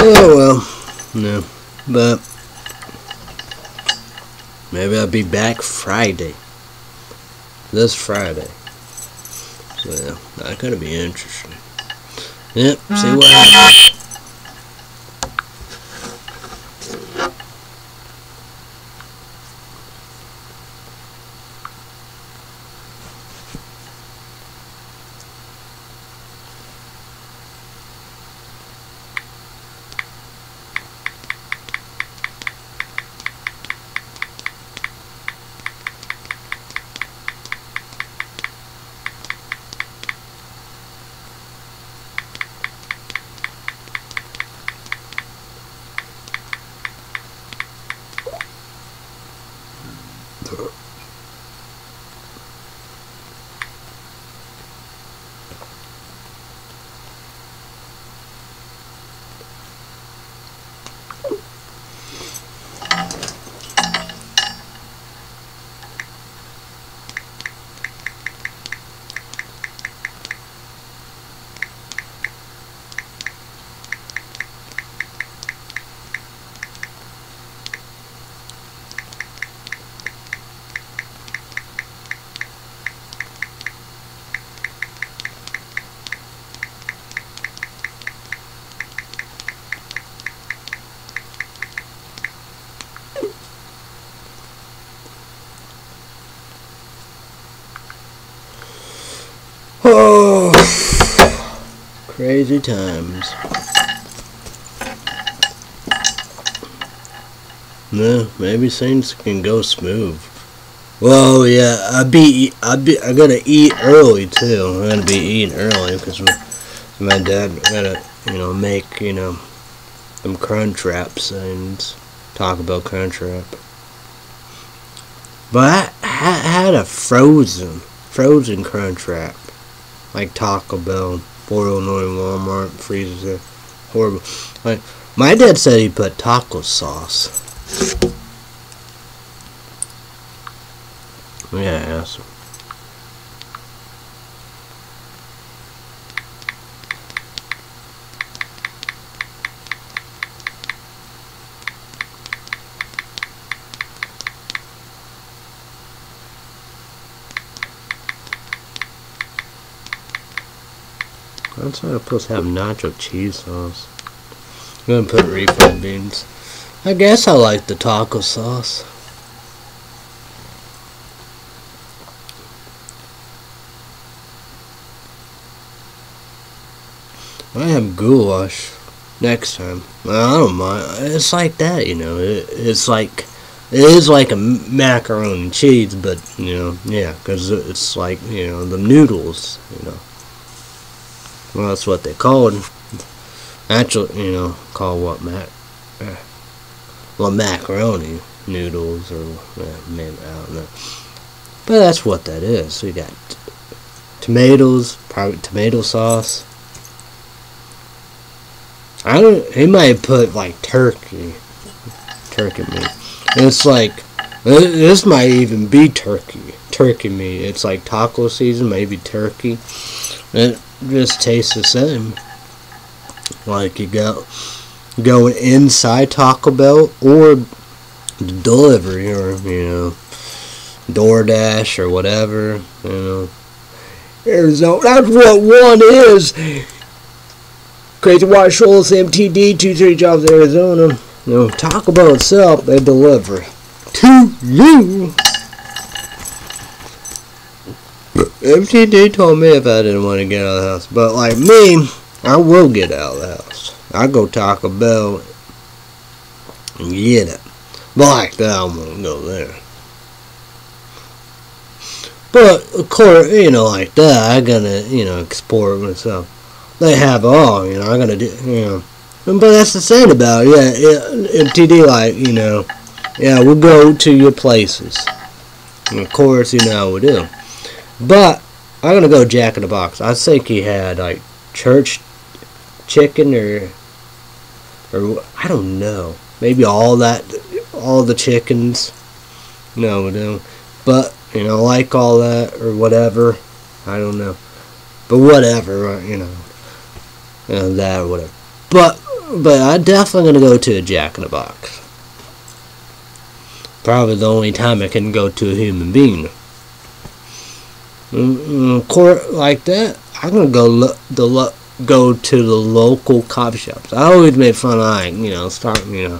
Oh well, no, but maybe I'll be back Friday. This Friday. Yeah, that could be interesting. Yep, see what mm. happens. Oh, crazy times. No, maybe things can go smooth. Well, yeah, I be I be I gotta eat early too. I'm gonna be eating early because my dad gotta you know make you know them Crunchwraps and talk about Crunchwrap. But I, I had a frozen frozen Crunchwrap like Taco Bell, 409 Walmart, freezes it. Horrible. Like, my dad said he put taco sauce. Yeah, ask That's I'm supposed to have nacho cheese sauce. I'm gonna put refried beans. I guess I like the taco sauce. I have goulash next time. I don't mind. It's like that, you know. It, it's like it is like a macaroni and cheese, but you know, yeah, because it's like you know the noodles, you know. Well, that's what they called. Actually, you know, call what mac, uh, well macaroni noodles or maybe I don't know. But that's what that is. We got tomatoes, probably tomato sauce. I don't. He might put like turkey, turkey meat. It's like this might even be turkey, turkey meat. It's like taco season, maybe turkey. It just tastes the same. Like you go going inside Taco Bell or delivery or you know DoorDash or whatever. You know, Arizona. That's what one is. Crazy White Shoals MTD, two three jobs Arizona. You know, Taco Bell itself, they deliver to you. MTD told me if I didn't want to get out of the house, but like me, I will get out of the house. I go Taco Bell and get it. But like that, I won't go there. But of course, you know, like that, I gotta, you know, export myself they have all, you know, I'm gonna do, you know. But that's the thing about it, yeah, MTD, like, you know, yeah, we'll go to your places. And of course, you know, we do. But, I'm gonna go Jack in the Box. I think he had, like, church chicken or, or, I don't know. Maybe all that, all the chickens. No, do. But, you know, like all that or whatever. I don't know. But whatever, uh, you know and that or whatever. But but I'm definitely gonna go to a Jack in the Box. Probably the only time I can go to a human being. Mm, court like that, I'm gonna go look the lo- go to the local coffee shops. I always make fun of like you know start you know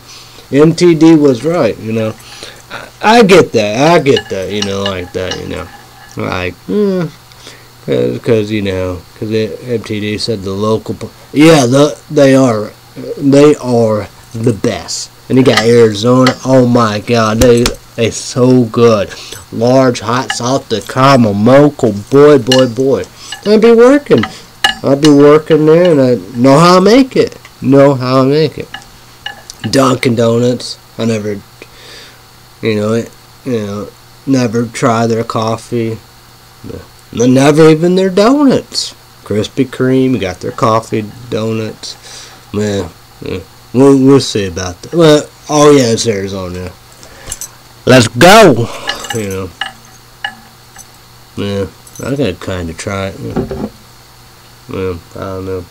MTD was right you know I, I get that I get that you know like that you know like. Mm, because you know, because MTD said the local, yeah, the, they are, they are the best. And you got Arizona. Oh my God, they they so good. Large hot salted caramel mocha, boy, boy, boy. I'd be working. I'd be working there, and I know how to make it. Know how to make it. Dunkin' Donuts. I never, you know, it, you know, never try their coffee. Never even their donuts. Krispy Kreme got their coffee donuts. Man, yeah. we'll, we'll see about that. Well, oh yeah, it's Arizona. Let's go! You know. Yeah, I gotta kind of try it. Well, I don't know.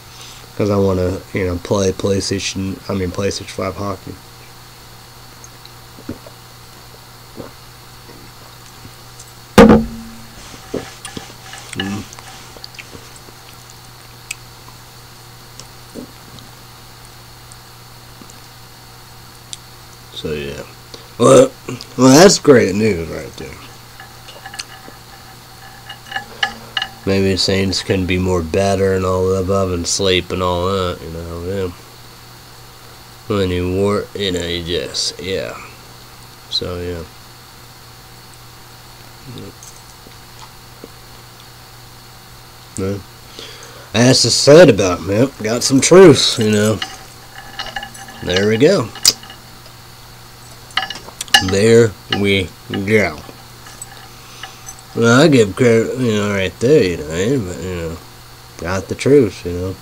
Because I want to, you know, play PlayStation, I mean PlayStation 5 hockey. Mm. So yeah, well, well, that's great news right there. Maybe Saints can be more better and all the above and sleep and all that, you know. Yeah. When you work, you know, you just yeah. So yeah. Yeah. As I said about me, got some truth, you know. There we go. There we go. Well, I give credit, you know, right there, you know, but, you know, got the truth, you know.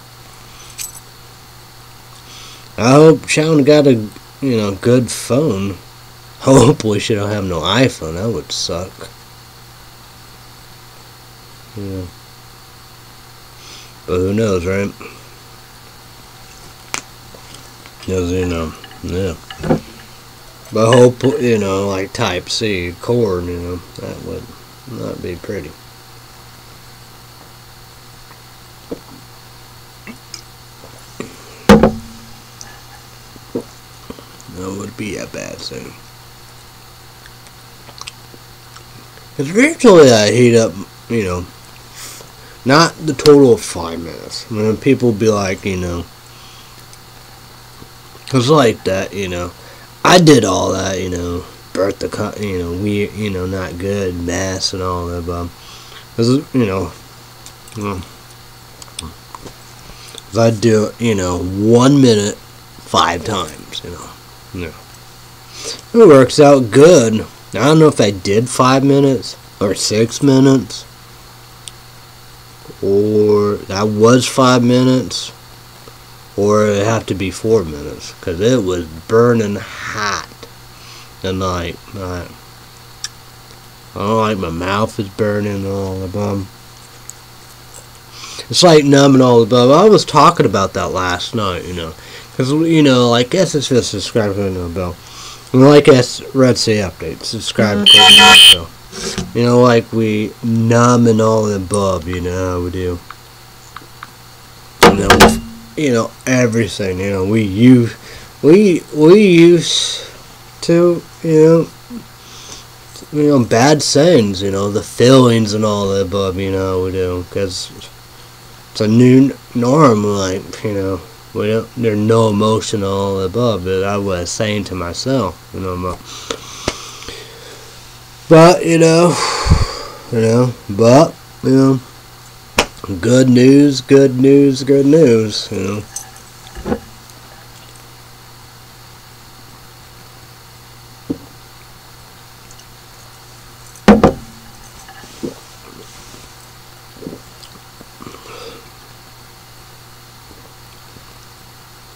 I hope Sean got a, you know, good phone. Hopefully she don't have no iPhone. That would suck. Yeah. But who knows, right? Because, you know, yeah. But hope, you know, like Type C cord, you know, that would not be pretty. That would be a bad thing. Because I heat up, you know, not the total of five minutes. Mean, people be like, you know, it's like that, you know. I did all that, you know, birth the, cut, you know, we, you know, not good, mass and all that, but, cause, you know, well, I do, you know, one minute five times, you know, yeah. It works out good. I don't know if I did five minutes or six minutes or that was five minutes or it have to be four minutes because it was burning hot tonight. I, I don't like my mouth is burning and all above. It's like numb and all above. I was talking about that last night, you know, because you know, like guess it's just subscribe to the bell. And like us Red State update, subscribe to the bell. You know, like we numb and all above, you know we do. You know everything. You know, we use we we used to you know you know bad sayings. You know the feelings and all the above. You know we do because it's a new norm. Like you know. We don't, there's no emotion all above that I was saying to myself, you know. But you know, you know, but you know, good news, good news, good news, you know.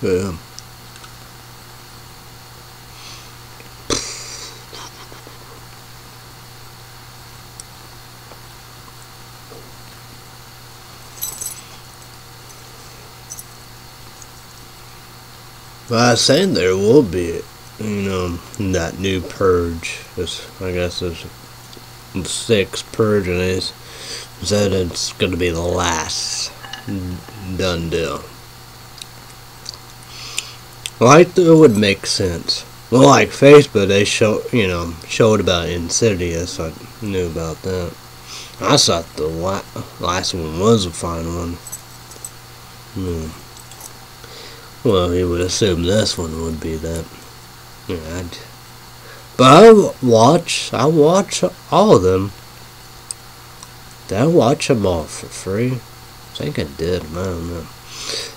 Yeah. Well, I was saying there will be, you know, that new purge. This, I guess, is the sixth purge, and it said it's going to be the last done deal. Like, it would make sense. Well, like Facebook, they show, you know, showed about Insidious. I knew about that. I thought the last one was a fine one. Hmm. Well, you would assume this one would be that. Yeah, but I watch, I watch all of them. Did I watch them all for free? I think I did, I don't know.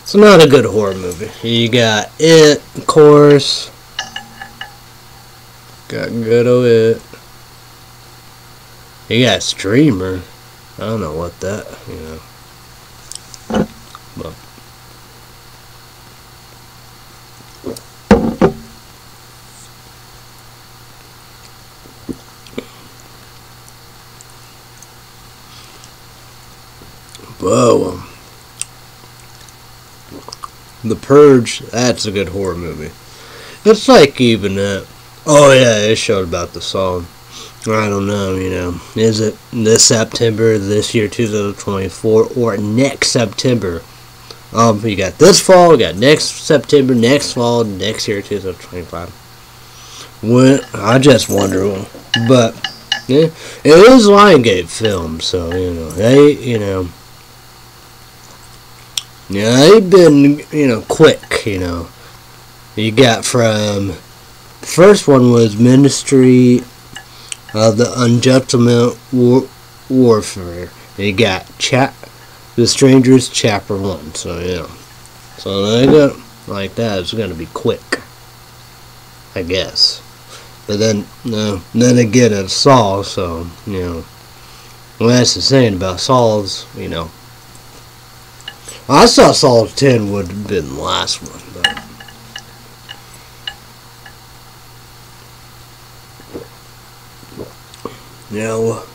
It's not a good horror movie. You got It, of course. Got good of It. You got streamer. I don't know what that, you know. But Um, The Purge, that's a good horror movie. It's like even that. Oh yeah, it showed about the song. I don't know, you know. Is it this September, this year 2024, or next September? Um, you got this fall, you got next September, next fall, next year 2025. When I just wonder, but yeah, it is Lionsgate film, so you know they, you know, yeah, they've been, you know, quick, you know. You got from first one was Ministry of the Ungentleman War- Warfare. You got chap the Strangers Chapter One. So yeah, so they got like that. It's gonna be quick, I guess. But then, no, then again, it's Saw. So you know, well, that's the saying about Saw's. You know, I saw Saul 10 would have been the last one, but. Yeah, well,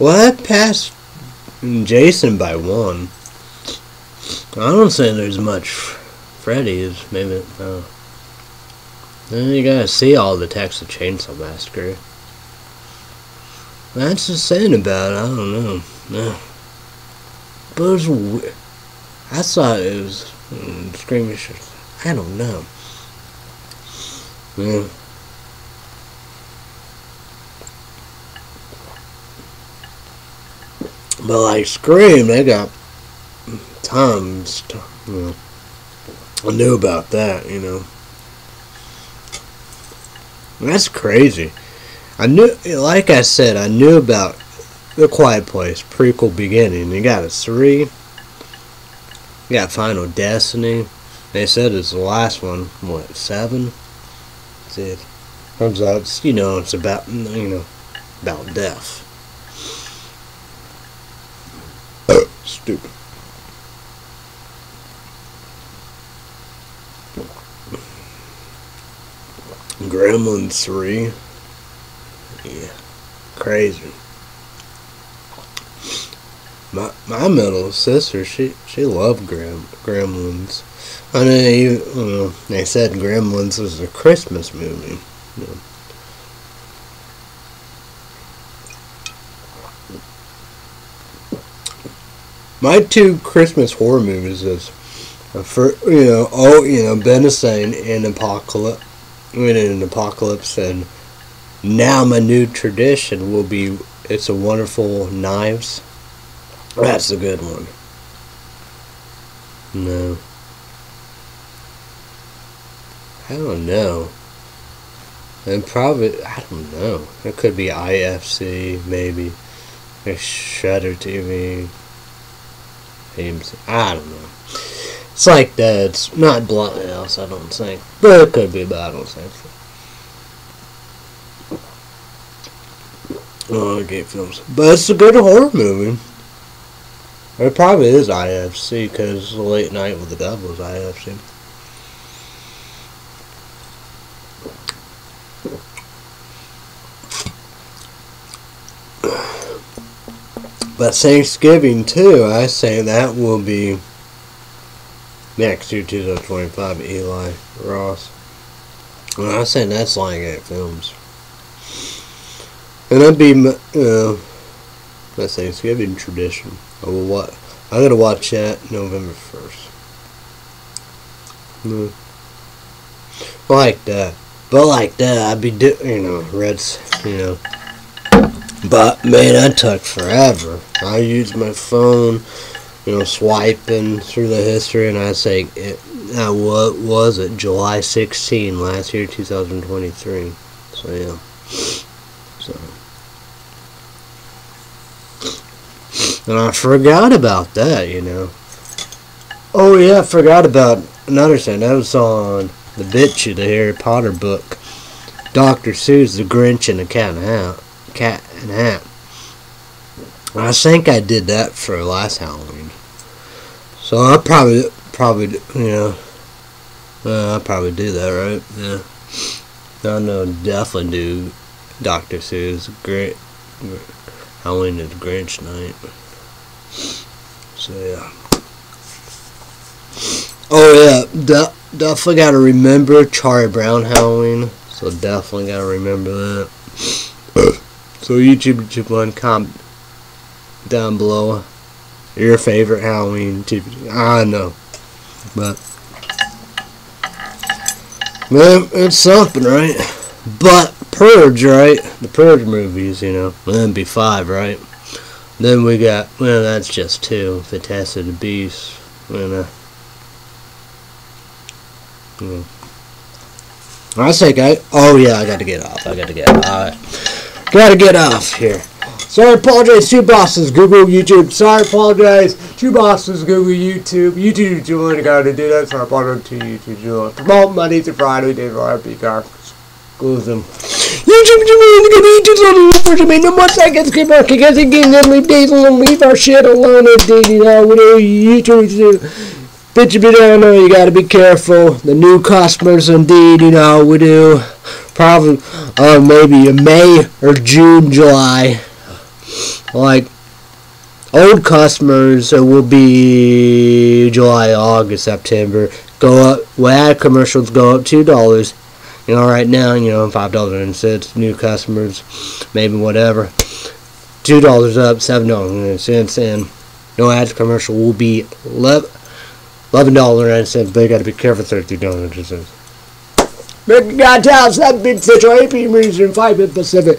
I passed Jason by one. I don't say there's much Freddy is maybe. Uh, then you gotta see all the Texas Chainsaw Massacre. That's the saying about it. I don't know. No. But it was weird. I thought it was mm, Screaming. I don't know. Yeah. But like Scream, they got tons. You know, I knew about that. You know, that's crazy. I knew, like I said, I knew about the Quiet Place prequel beginning. You got a three. You got Final Destiny. They said it's the last one. What seven? That's it. Turns out, it's, you know, it's about you know about death. Stupid. Gremlins 3. Yeah. Crazy. My my middle sister, she she loved Grem, Gremlins. I know, they said Gremlins was a Christmas movie. My two Christmas horror movies is, uh, for you know, oh you know, Benacine and Apocalypse, when an Apocalypse, and now my new tradition will be It's a Wonderful Knives. That's a good one. No. I don't know. And probably, I don't know. It could be IFC, maybe. Or Shudder TV. AMC. I don't know. It's like that. It's not Blumhouse, I don't think. But it could be, but I don't think so. Oh, gay films. But it's a good horror movie. It probably is IFC because Late Night with the Devil is IFC. But Thanksgiving too, I say that will be next year, 2025. Eli Roth. Well, I say that's Lionsgate Films, and that'd be uh, that's Thanksgiving tradition. I will what I gotta watch that November first. No. Like that, but like that, I'd be do you know Reds, you know. But man, that took forever. I used my phone, you know, swiping through the history, and I say, it, what was it? July 16 last year, 2023. So yeah. So. And I forgot about that, you know. Oh yeah, I forgot about another thing. That was on the bitch of the Harry Potter book. Dr. Seuss, The Grinch and the Cat and Hat. Cat and Hat. I think I did that for last Halloween. So I probably, probably, you know, uh, I'll probably do that, right? Yeah. I know, definitely do Dr. Seuss. Great. Halloween is Grinch night. So yeah. Oh yeah, de- definitely gotta remember Charlie Brown Halloween. So definitely gotta remember that. so YouTube, YouTube one comment down below your favorite Halloween TV. I know, but man, it's something, right? But Purge, right? The Purge movies, you know, that'd be five, right? Then we got well, that's just two. Fantastic the Beast, uh, you I say, guy. Oh yeah, I got to get off. I got to get. Alright, gotta get off here. Sorry, apologize. Two bosses, Google, YouTube. Sorry, apologize. Two bosses, Google, YouTube. YouTube, you only got to do that. Sorry, apologize to YouTube. You promote Monday through Friday. Day for Peacock. them. YouTube, you want to be just on the me. No more seconds. Keep working. Because again, then leave days alone. Leave our shit alone. Indeed, you know, do YouTube. Bitch, you don't know, you gotta be careful. The new customers, indeed, you know, we do probably, uh, maybe in May or June, July. Like, old customers uh, will be July, August, September. Go up, we'll commercials, go up $2. You know, right now, you know, $5 and cents, new customers, maybe whatever. $2 up, $7 and cents, and no ads commercial will be 11 Eleven dollar nine cents, but you gotta be careful thirty dollars it God Town, seven bit central, eight p.m. region, five bit Pacific.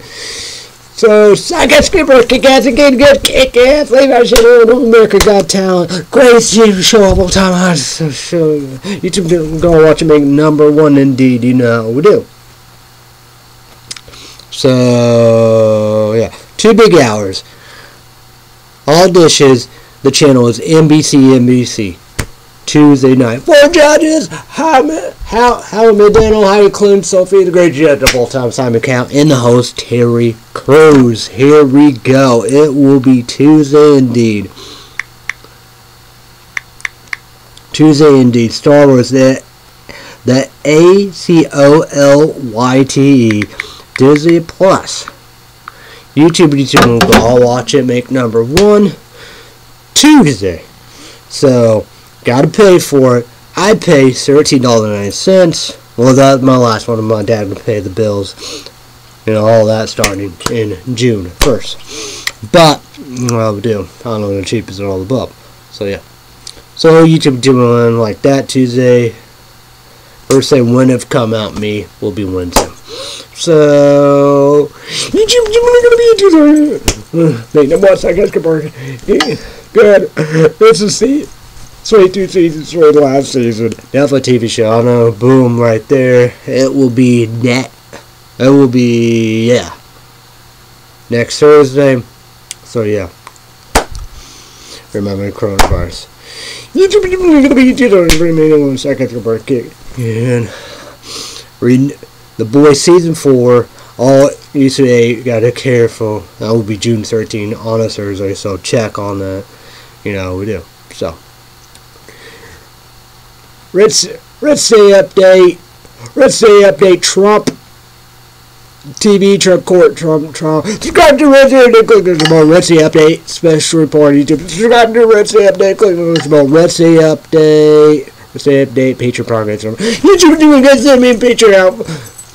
So I second skipper, kick ass again, good kick ass. Leave our shit on America Got Talent. Great TV show up all time. I show YouTube go watch it make number one indeed. You know we do. So yeah, two big hours. All dishes. The channel is NBC NBC. Tuesday night. Four judges, Howard, Howard McDaniel, Heidi Klum, Sophie the Great Judge of all-time Simon Cowell, and the host Terry Crews. Here we go. It will be Tuesday indeed. Tuesday indeed. Star Wars. The the A C O L Y T E Disney Plus. YouTube, YouTube. I'll watch it. Make number one Tuesday. So Gotta pay for it. I pay $13.09. Well, that's my last one. My dad would pay the bills. You know, all that starting in June 1st. But, well, we do. I don't know the cheapest and all the above. So, yeah. So, YouTube doing like that Tuesday. First day when have come out me will be Wednesday. So, YouTube doing gonna be a Tuesday. Make no more seconds. Good. Let's just see. Sweet two seasons, sweet last season. Definitely TV show. I know. Boom, right there. It will be net. It will be yeah. Next Thursday. So yeah. Remember coronavirus. And read the boy season four. All you say gotta careful. That will be June 13 on a Thursday, so check on that. You know we do. So Let's let's say update. Let's say update Trump. TV Trump court Trump Trump. Subscribe to Red State Update. Click on more Red State Update special report YouTube. Subscribe to Red State Update. Click on more Red State Update. Red State Update. Patreon progress. YouTube doing good. Send me a picture out.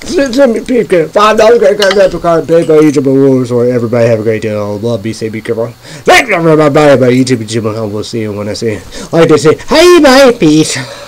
Send me a picture. Five dollars. Great card. card. Paid by YouTube rules. Or everybody have a great day. Love. Be safe. Be careful. Thanks my bye. Bye. YouTube. YouTube. We'll see you when I say. Like to say. Hey, bye. Peace.